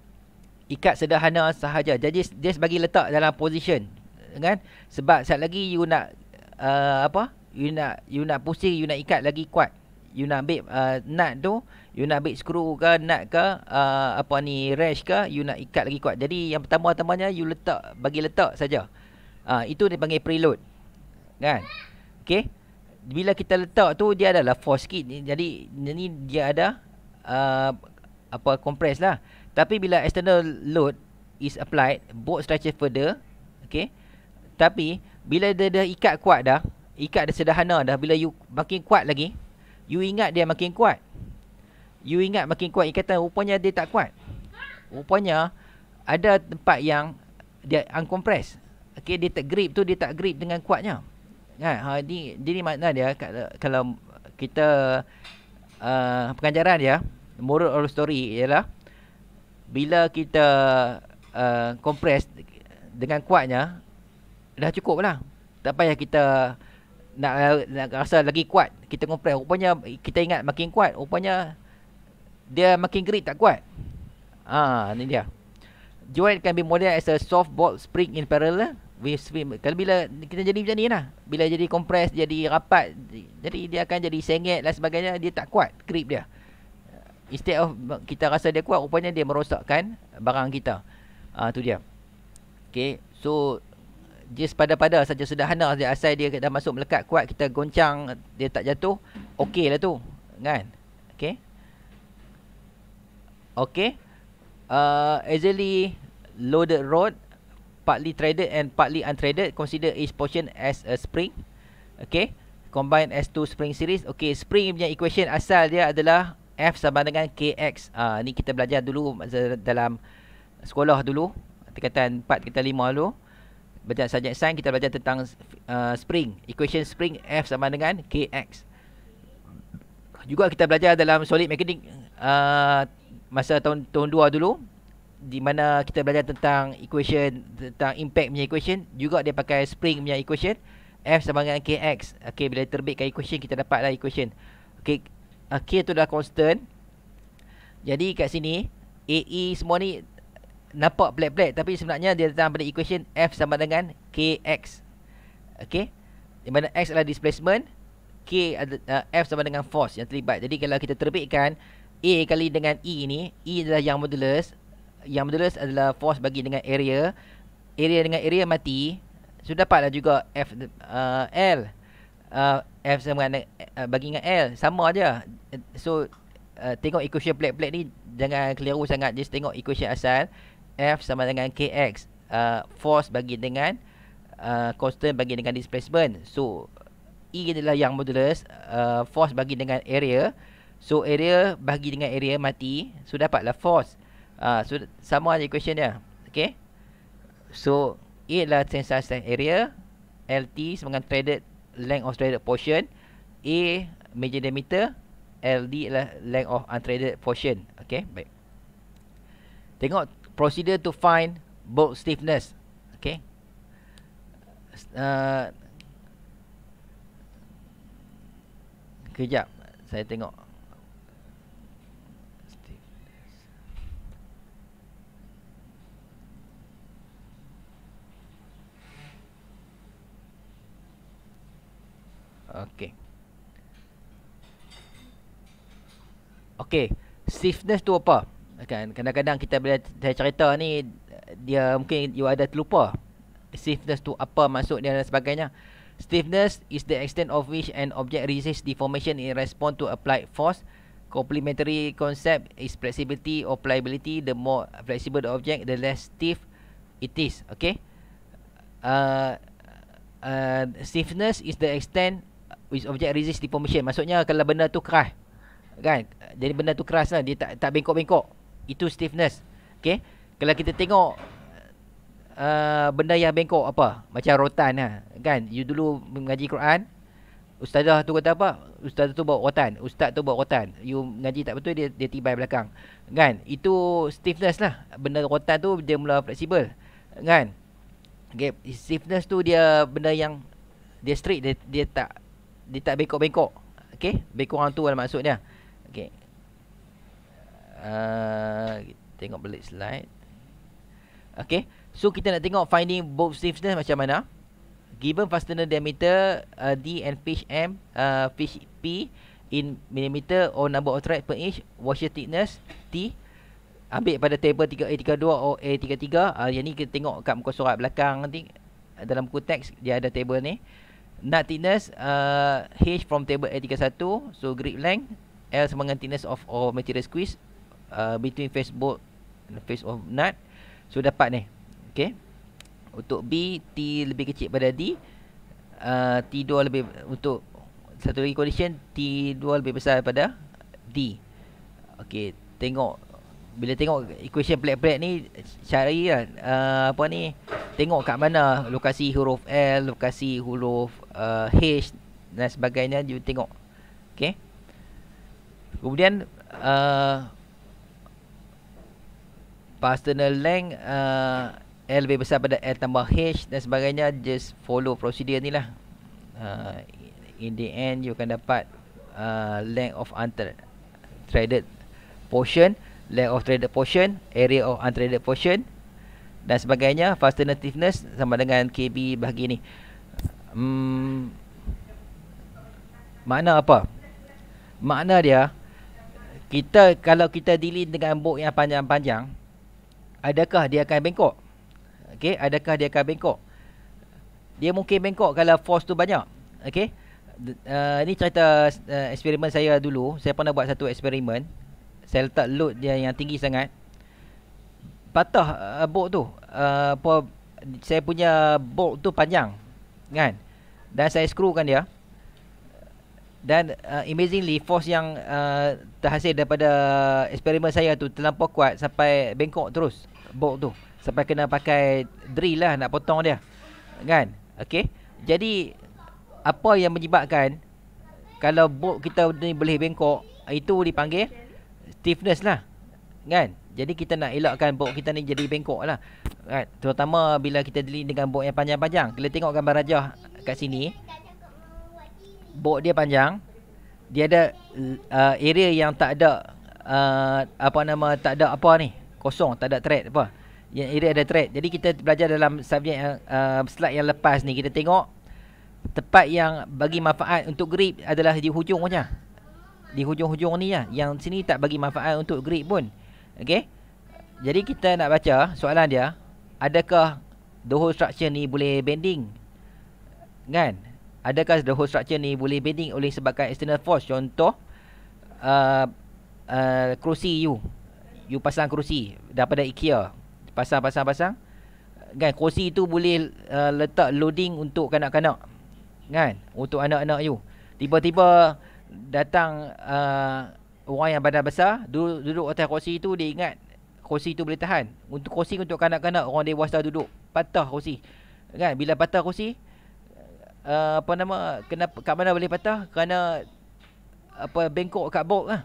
Ikat sederhana sahaja. Jadi dia bagi letak dalam position kan? Sebab saat lagi you nak uh, apa? You nak you nak pusing, you nak ikat lagi kuat. You nak ambil uh, nut tu, you nak ambil skru ke, nut ke, uh, apa ni, wrench ke, you nak ikat lagi kuat. Jadi yang pertama-tamanya you letak, bagi letak saja. Uh, itu dipanggil preload. Kan? Okay? bila kita letak tu dia adalah force kit jadi ni dia ada uh, apa compress lah tapi bila external load is applied bolt stretches further okay tapi bila dia dah ikat kuat dah ikat dah sederhana dah bila you makin kuat lagi you ingat dia makin kuat you ingat makin kuat ikatan rupanya dia tak kuat rupanya ada tempat yang dia uncompress okay dia tak grip tu dia tak grip dengan kuatnya Kan? Ha, ni, dia ni makna dia kalau kita uh, pengajaran dia, moral of story ialah bila kita uh, compress dengan kuatnya dah cukup lah. Tak payah kita nak, nak rasa lagi kuat. Kita compress. Rupanya kita ingat makin kuat. Rupanya dia makin gerik tak kuat. Ah, ni dia. Joint can be modeled as a soft bolt spring in parallel with swim. Kalau bila kita jadi macam ni lah. Bila jadi compress jadi rapat jadi dia akan jadi sengit dan sebagainya dia tak kuat grip dia. Instead of kita rasa dia kuat rupanya dia merosakkan barang kita. Ah tu dia. Okey so just pada-pada saja sederhana asal dia dah masuk melekat kuat kita goncang dia tak jatuh okey lah tu kan? Okey okey uh, easily loaded rod partly threaded and partly unthreaded consider each portion as a spring. Okay. Combine as two spring series. Okay spring punya equation asal dia adalah F sama dengan KX ah uh, ni kita belajar dulu dalam sekolah dulu tingkatan 4 kita 5 dulu. Belajar subjek sains kita belajar tentang uh, spring. Equation spring F sama dengan KX juga kita belajar dalam solid mechanics uh, masa tahun tahun 2 dulu di mana kita belajar tentang equation tentang impact punya equation juga dia pakai spring punya equation F sama dengan KX okey bila terbitkan equation kita dapatlah equation. Okey uh, K tu dah constant. Jadi kat sini AE semua ni nampak black-black tapi sebenarnya dia datang pada equation F sama dengan KX okey di mana X adalah displacement K uh, F sama dengan force yang terlibat. Jadi kalau kita terbitkan A kali dengan E ni E adalah yang modulus yang modulus adalah force bagi dengan area. Area dengan area mati. Sudah dapatlah juga F uh, L. Uh, F sama dengan uh, bagi dengan L. Sama aja. So uh, tengok equation black-black ni jangan keliru sangat. Just tengok equation asal. F sama dengan KX uh, force bagi dengan uh, constant bagi dengan displacement. So E adalah yang modulus. Uh, force bagi dengan area so area bagi dengan area mati so dapatlah force uh, so sama aja equation dia. Okay. So, A adalah tensile strength area. LT sebagai threaded length of threaded portion. A major diameter. LD adalah length of unthreaded portion. Okay, baik. Tengok procedure to find bolt stiffness. Okay. Uh, kejap. Saya tengok. Okey. Okey, stiffness tu apa? Kan kadang-kadang kita bila saya cerita ni dia mungkin you ada terlupa. Stiffness tu apa maksud dia dan sebagainya. Stiffness is the extent of which an object resists deformation in response to applied force. Complementary concept is flexibility or pliability. The more flexible the object, the less stiff it is. Okay. Uh, uh, stiffness is the extent which object resist deformation maksudnya kalau benda tu keras kan jadi benda tu keras lah dia tak tak bengkok-bengkok itu stiffness okey kalau kita tengok uh, benda yang bengkok apa? Macam rotan lah. Kan? You dulu mengaji Quran. Ustazah tu kata apa? Ustazah tu bawa rotan. Ustaz tu bawa rotan. You mengaji tak betul, dia, dia tibai belakang. Kan? Itu stiffness lah. Benda rotan tu dia mula fleksibel. Kan? Okay. Stiffness tu dia benda yang dia straight. Dia, dia tak dia tak bengkok-bengkok. Okay? Bengkok orang tu lah maksudnya. Okay. Uh, tengok balik slide. Okay. So kita nak tengok finding both stiffness macam mana. Given fastener diameter uh, D and fish M, uh, fish P in millimeter or number of thread per inch, washer thickness T. Ambil pada table 3A32 or A33. Uh, yang ni kita tengok kat muka surat belakang nanti. Dalam buku teks dia ada table ni. Nut thickness uh, H from table A31. So grip length L sama dengan thickness of or material squeeze uh, between face bolt and face of nut. So dapat ni. Okay. Untuk B T lebih kecil pada D. Uh, T2 lebih untuk satu lagi condition T2 lebih besar daripada D. Okay. Tengok bila tengok equation pelik-pelik ni cari lah uh, apa ni tengok kat mana lokasi huruf L, lokasi huruf uh, H dan sebagainya you tengok. Okay. Kemudian uh, fastener length uh, L lebih besar pada L tambah H dan sebagainya just follow prosedur ni lah uh, in the end you akan dapat uh, length of unthreaded portion length of threaded portion area of unthreaded portion dan sebagainya fastener sama dengan KB bahagi ni hmm, makna apa makna dia kita kalau kita dealing dengan bolt yang panjang-panjang adakah dia akan bengkok? Okey, adakah dia akan bengkok? Dia mungkin bengkok kalau force tu banyak. Okey. Uh, ini cerita uh, eksperimen saya dulu. Saya pernah buat satu eksperimen. Saya letak load dia yang tinggi sangat. Patah uh, bolt tu. Uh, apa, saya punya bolt tu panjang. Kan? Dan saya screwkan dia. Dan uh, amazingly force yang uh, terhasil daripada eksperimen saya tu terlampau kuat sampai bengkok terus bolt tu sampai kena pakai drill lah nak potong dia. Kan? Okey. Jadi apa yang menyebabkan kalau bolt kita ni boleh bengkok itu dipanggil stiffness lah. Kan? Jadi kita nak elakkan bolt kita ni jadi bengkok lah. Kan? Terutama bila kita dealing dengan bolt yang panjang-panjang. Kita tengok gambar rajah kat sini bot dia panjang. Dia ada uh, area yang tak ada uh, apa nama tak ada apa ni? Kosong tak ada thread apa. Yang area ada thread. Jadi kita belajar dalam subjek yang uh, slide yang lepas ni. Kita tengok tempat yang bagi manfaat untuk grip adalah di hujung saja di hujung-hujung ni lah. Yang sini tak bagi manfaat untuk grip pun. Okey? Jadi kita nak baca soalan dia adakah the whole structure ni boleh bending? Kan? Adakah the whole structure ni boleh bending oleh sebabkan external force? Contoh uh, uh, kerusi you. You pasang kerusi daripada IKEA. Pasang pasang pasang. Kan? Kerusi tu boleh uh, letak loading untuk kanak-kanak. Kan? Untuk anak-anak you. Tiba-tiba datang uh, orang yang badan besar duduk, duduk atas kerusi tu dia ingat kerusi tu boleh tahan. Untuk kerusi untuk kanak-kanak orang dewasa duduk patah kerusi. Kan? Bila patah kerusi uh, apa nama kenapa kat mana boleh patah? Kerana apa bengkok kat bolt lah.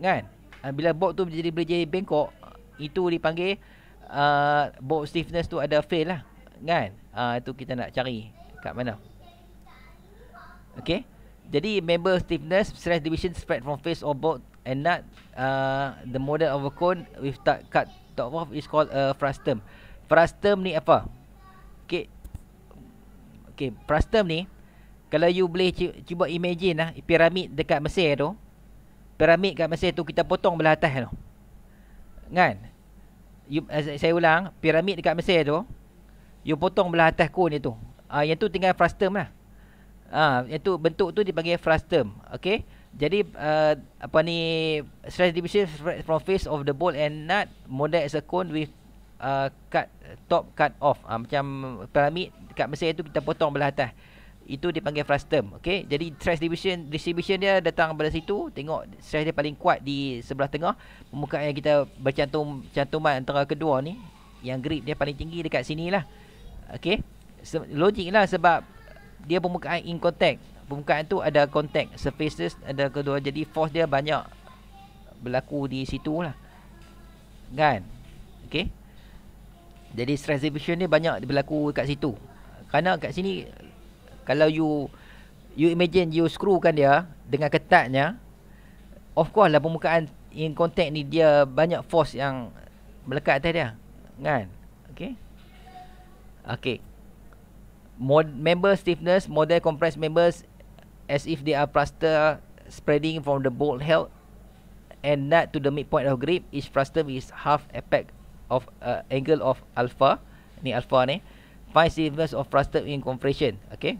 Kan? Uh, bila bolt tu jadi boleh jadi bengkok itu dipanggil uh, bolt stiffness tu ada fail lah. Kan? Uh, itu kita nak cari kat mana. Okey? Jadi member stiffness stress division spread from face of bolt and nut uh, the model of a cone with cut top off is called a frustum frustum ni apa okey Okay, frustum ni kalau you boleh cuba imagine lah piramid dekat Mesir tu. Piramid kat Mesir tu kita potong belah atas tu. Kan? You, saya ulang, piramid dekat Mesir tu you potong belah atas cone itu. Ah uh, yang tu tinggal frustum lah. Ah uh, yang tu bentuk tu dipanggil frustum. Okay? Jadi uh, apa ni stress division from face of the bolt and nut model as a cone with uh, cut top cut off. Uh, macam piramid kat Mesir tu kita potong belah atas. Itu dipanggil frustum. Okey. Jadi stress distribution distribution dia datang pada situ. Tengok stress dia paling kuat di sebelah tengah. Permukaan yang kita bercantum cantuman antara kedua ni. yang grip dia paling tinggi dekat sini lah. Okay. Se- logik lah sebab dia permukaan in contact. Permukaan tu ada contact surfaces ada kedua jadi force dia banyak berlaku di situ lah. Kan? Okay. Jadi stress distribution ni banyak berlaku kat situ. Kerana kat sini kalau you you imagine you screw kan dia dengan ketatnya of course lah permukaan in contact ni dia banyak force yang melekat atas dia. Kan? Okay. Okay. Mod, member stiffness, model compressed members as if they are plaster spreading from the bolt held and nut to the midpoint of grip. Each plaster is half apex of uh, angle of alpha. Ni alpha ni. Find stiffness of plaster in compression. Okay.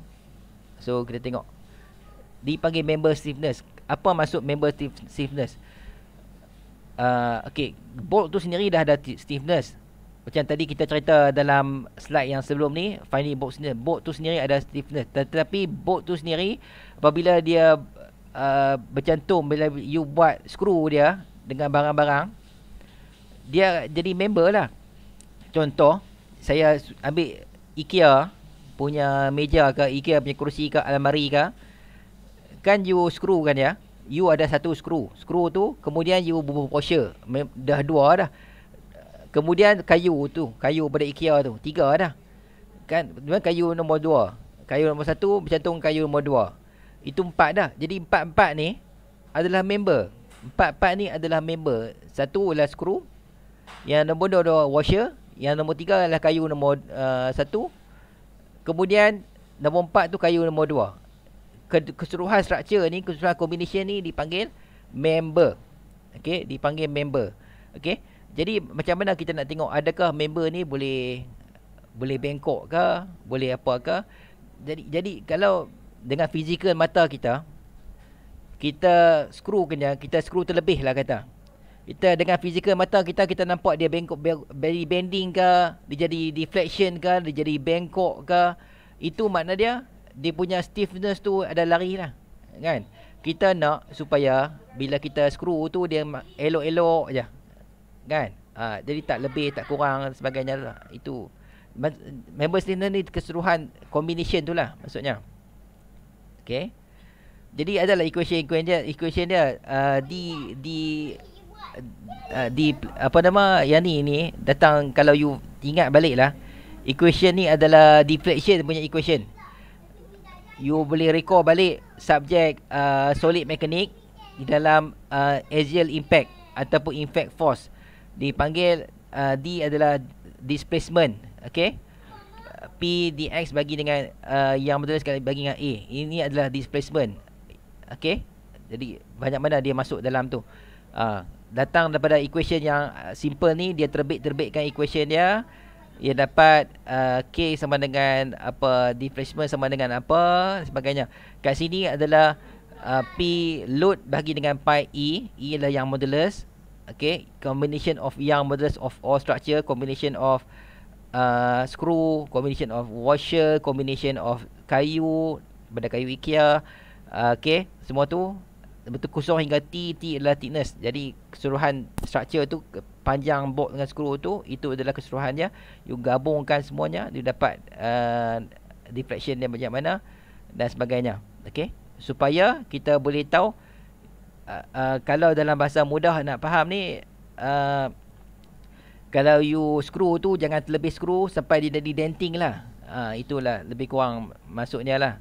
So kita tengok. Dipanggil member stiffness. Apa maksud member stiffness? Uh, okay. Bolt tu sendiri dah ada stiffness. Macam tadi kita cerita dalam slide yang sebelum ni, finding bolt sendiri, bolt tu sendiri ada stiffness. Tetapi bolt tu sendiri apabila dia uh, bercantum bila you buat screw dia dengan barang-barang, dia jadi member lah. Contoh, saya ambil IKEA punya meja ke, IKEA punya kerusi ke, almari ke, kan you screw kan ya, you ada satu screw. Screw tu kemudian you bubuh washer. Dah dua dah. Kemudian kayu tu, kayu pada IKEA tu, tiga dah. Kan, memang kayu nombor dua. Kayu nombor satu bercantum kayu nombor dua. Itu empat dah. Jadi empat-empat ni adalah member. Empat-empat ni adalah member. Satu adalah screw. Yang nombor dua adalah washer. Yang nombor tiga adalah kayu nombor uh, satu. Kemudian nombor empat tu kayu nombor dua. Keseluruhan struktur ni, keseluruhan combination ni dipanggil member. Okay, dipanggil member. Okay. Jadi macam mana kita nak tengok adakah member ni boleh boleh bengkok ke, boleh apa ke? Jadi jadi kalau dengan fizikal mata kita kita screw kena, kita screw terlebih lah kata. Kita dengan fizikal mata kita kita nampak dia bengkok very bending ke, dia jadi deflection ke, dia jadi bengkok ke. Itu makna dia dia punya stiffness tu ada lari lah. Kan? Kita nak supaya bila kita screw tu dia elok-elok je kan? Ha, jadi tak lebih tak kurang sebagainya lah. itu. Member stiffness ni keseluruhan combination tu lah maksudnya. Okey jadi adalah equation equation dia equation dia uh, di di uh, di apa nama yang ni ni datang kalau you ingat balik lah equation ni adalah deflection punya equation. You boleh recall balik subjek uh, solid mechanic di dalam uh, axial impact ataupun impact force dipanggil uh, D adalah displacement okey P dx bagi dengan uh, yang betul sekali bagi dengan A. Ini adalah displacement okey jadi banyak mana dia masuk dalam tu. Uh, datang daripada equation yang uh, simple ni dia terbit terbitkan equation dia. Ia dapat uh, K sama dengan apa displacement sama dengan apa sebagainya. Kat sini adalah uh, P load bagi dengan pi E. E adalah yang modulus okay combination of young modulus of all structure combination of uh, screw combination of washer combination of kayu pada kayu IKEA uh, okay semua tu betul kosong hingga T T adalah thickness. Jadi keseluruhan structure tu panjang bolt dengan screw tu itu adalah keseluruhannya you gabungkan semuanya you dapat uh, deflection dia macam mana dan sebagainya. Okay supaya kita boleh tahu uh, uh, kalau dalam bahasa mudah nak faham ni uh, kalau you screw tu jangan terlebih screw sampai dia jadi denting lah. Uh, itulah lebih kurang masuknya lah.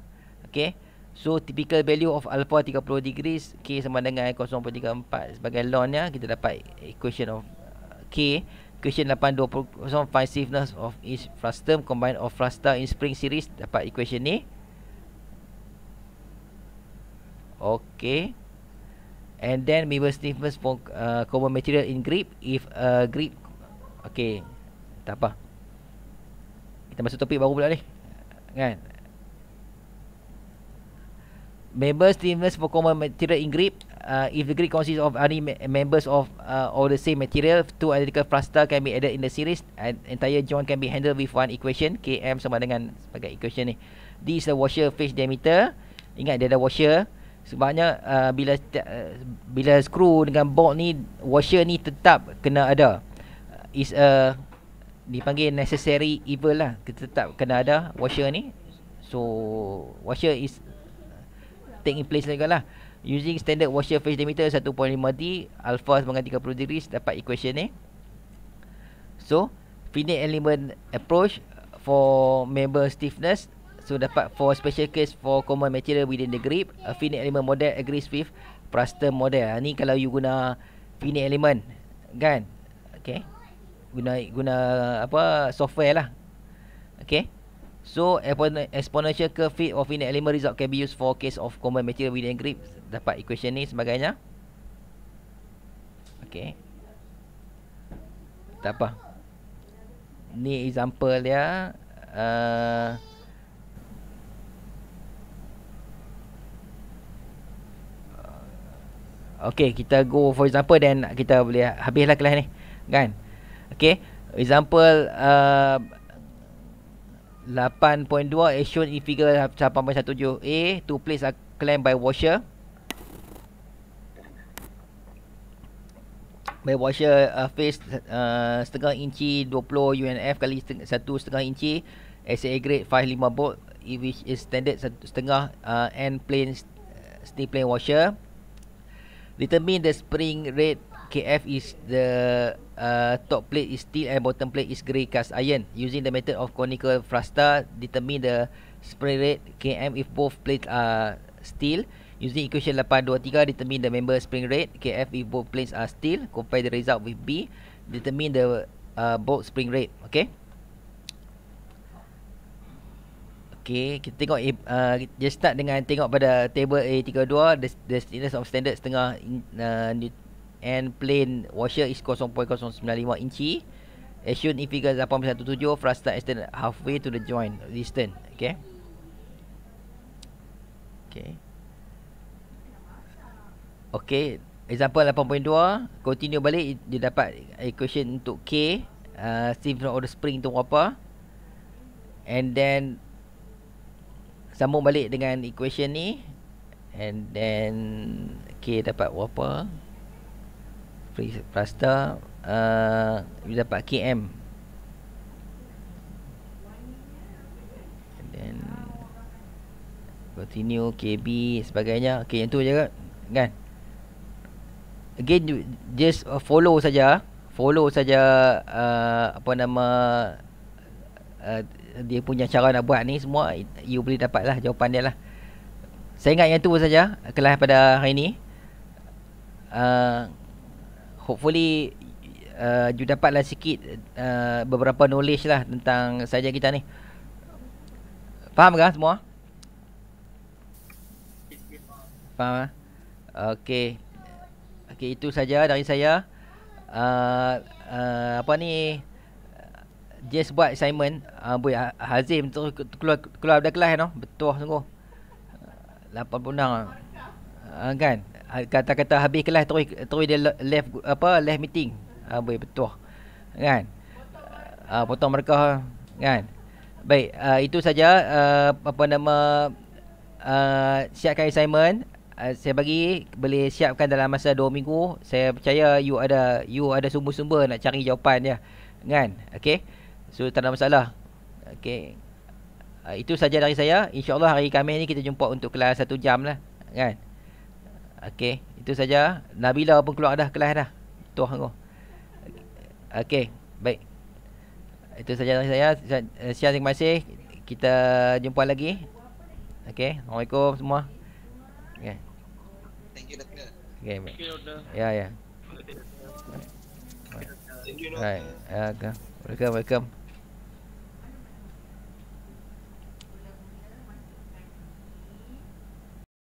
Okay? So typical value of alpha 30 degrees k sama dengan 0.34 sebagai law nya kita dapat equation of k equation 820 find stiffness of each frustum combined of frusta in spring series dapat equation ni. Okay and then member stiffness for uh, common material in grip. If uh, grip okay tak apa. Kita masuk topik baru pula ni kan? Member stiffness for common material in grip. Uh, if the grip consists of any members of uh, all the same material two identical frustra can be added in the series. And entire joint can be handled with one equation km sama dengan sebagai equation ni. This is the washer face diameter. Ingat dia ada washer Sebabnya uh, bila uh, bila screw dengan bolt ni washer ni tetap kena ada. Is a dipanggil necessary evil lah. Kita tetap kena ada washer ni. So washer is taking place juga lah. Using standard washer phase diameter 1.5D alpha sama dengan 30 degrees dapat equation ni. So finite element approach for member stiffness so dapat for special case for common material within the grip a finite element model agrees with Praster model. Ha, ni kalau you guna finite element kan. Okay. Guna guna apa software lah. Okay. So exponential curve fit of finite element result can be used for case of common material within grip. Dapat equation ni sebagainya. Okay. Tak apa. Ni example dia. Uh, Okay, kita go for example then kita boleh habislah kelas ni. Kan? Okay. Example uh, 8.2 as shown in figure 8.17a to place a clamp by washer. By washer uh, face uh, setengah inci 20 UNF kali satu setengah inci SA grade 55 bolt which is standard setengah uh, end plane steel plane washer determine the spring rate KF is the uh, top plate is steel and bottom plate is grey cast iron. Using the method of conical frasta, determine the spring rate KM if both plates are steel. Using equation 823, determine the member spring rate KF if both plates are steel. Compare the result with B. Determine the uh, bolt spring rate. Okay. Okay, kita tengok uh, just start dengan tengok pada table A32 the, the stiffness of standard setengah uh, and plane washer is 0.095 inci. As shown in figure 817 frasta extend halfway to the joint distance. Okay. Okay. Okay, example 8.2 continue balik dia dapat equation untuk K uh, stiffness of the spring tu apa. And then sambung balik dengan equation ni. And then k dapat berapa? Plaster uh, you dapat km and then continue kb sebagainya. Okey yang tu je kan? Again you just uh, follow saja. Follow saja uh, apa nama uh, dia punya cara nak buat ni semua you boleh dapat lah jawapan dia lah. Saya ingat yang tu saja kelas pada hari ni. Uh, hopefully uh, you dapatlah sikit uh, beberapa knowledge lah tentang saja kita ni. Faham ke semua? Faham okey. Okey itu saja dari saya. Uh, uh, apa ni just buat assignment uh, boy Hazim tu keluar keluar dari kelas no betul sungguh. 86 uh, kan? Kata-kata habis kelas terus terus dia left apa left meeting. Uh, boy betul. Kan? Uh, potong mereka kan? Baik uh, itu saja uh, apa nama uh, siapkan assignment. Uh, saya bagi boleh siapkan dalam masa 2 minggu. Saya percaya you ada you ada sumber-sumber nak cari jawapan dia. Kan? Okey So tak ada masalah. Okay uh, Itu saja dari saya. InsyaAllah hari Khamis ni kita jumpa untuk kelas satu jam lah Kan? Okay Itu saja. Nabila pun keluar dah kelas dah. Tuh aku. Okay Baik. Itu saja dari saya. Siap terima kasih. Kita jumpa lagi. Okay Assalamualaikum semua. Okay Thank you Doctor Okay baik. Thank you, Doctor. Ya ya. Thank you Right. Okay. Welcome, welcome.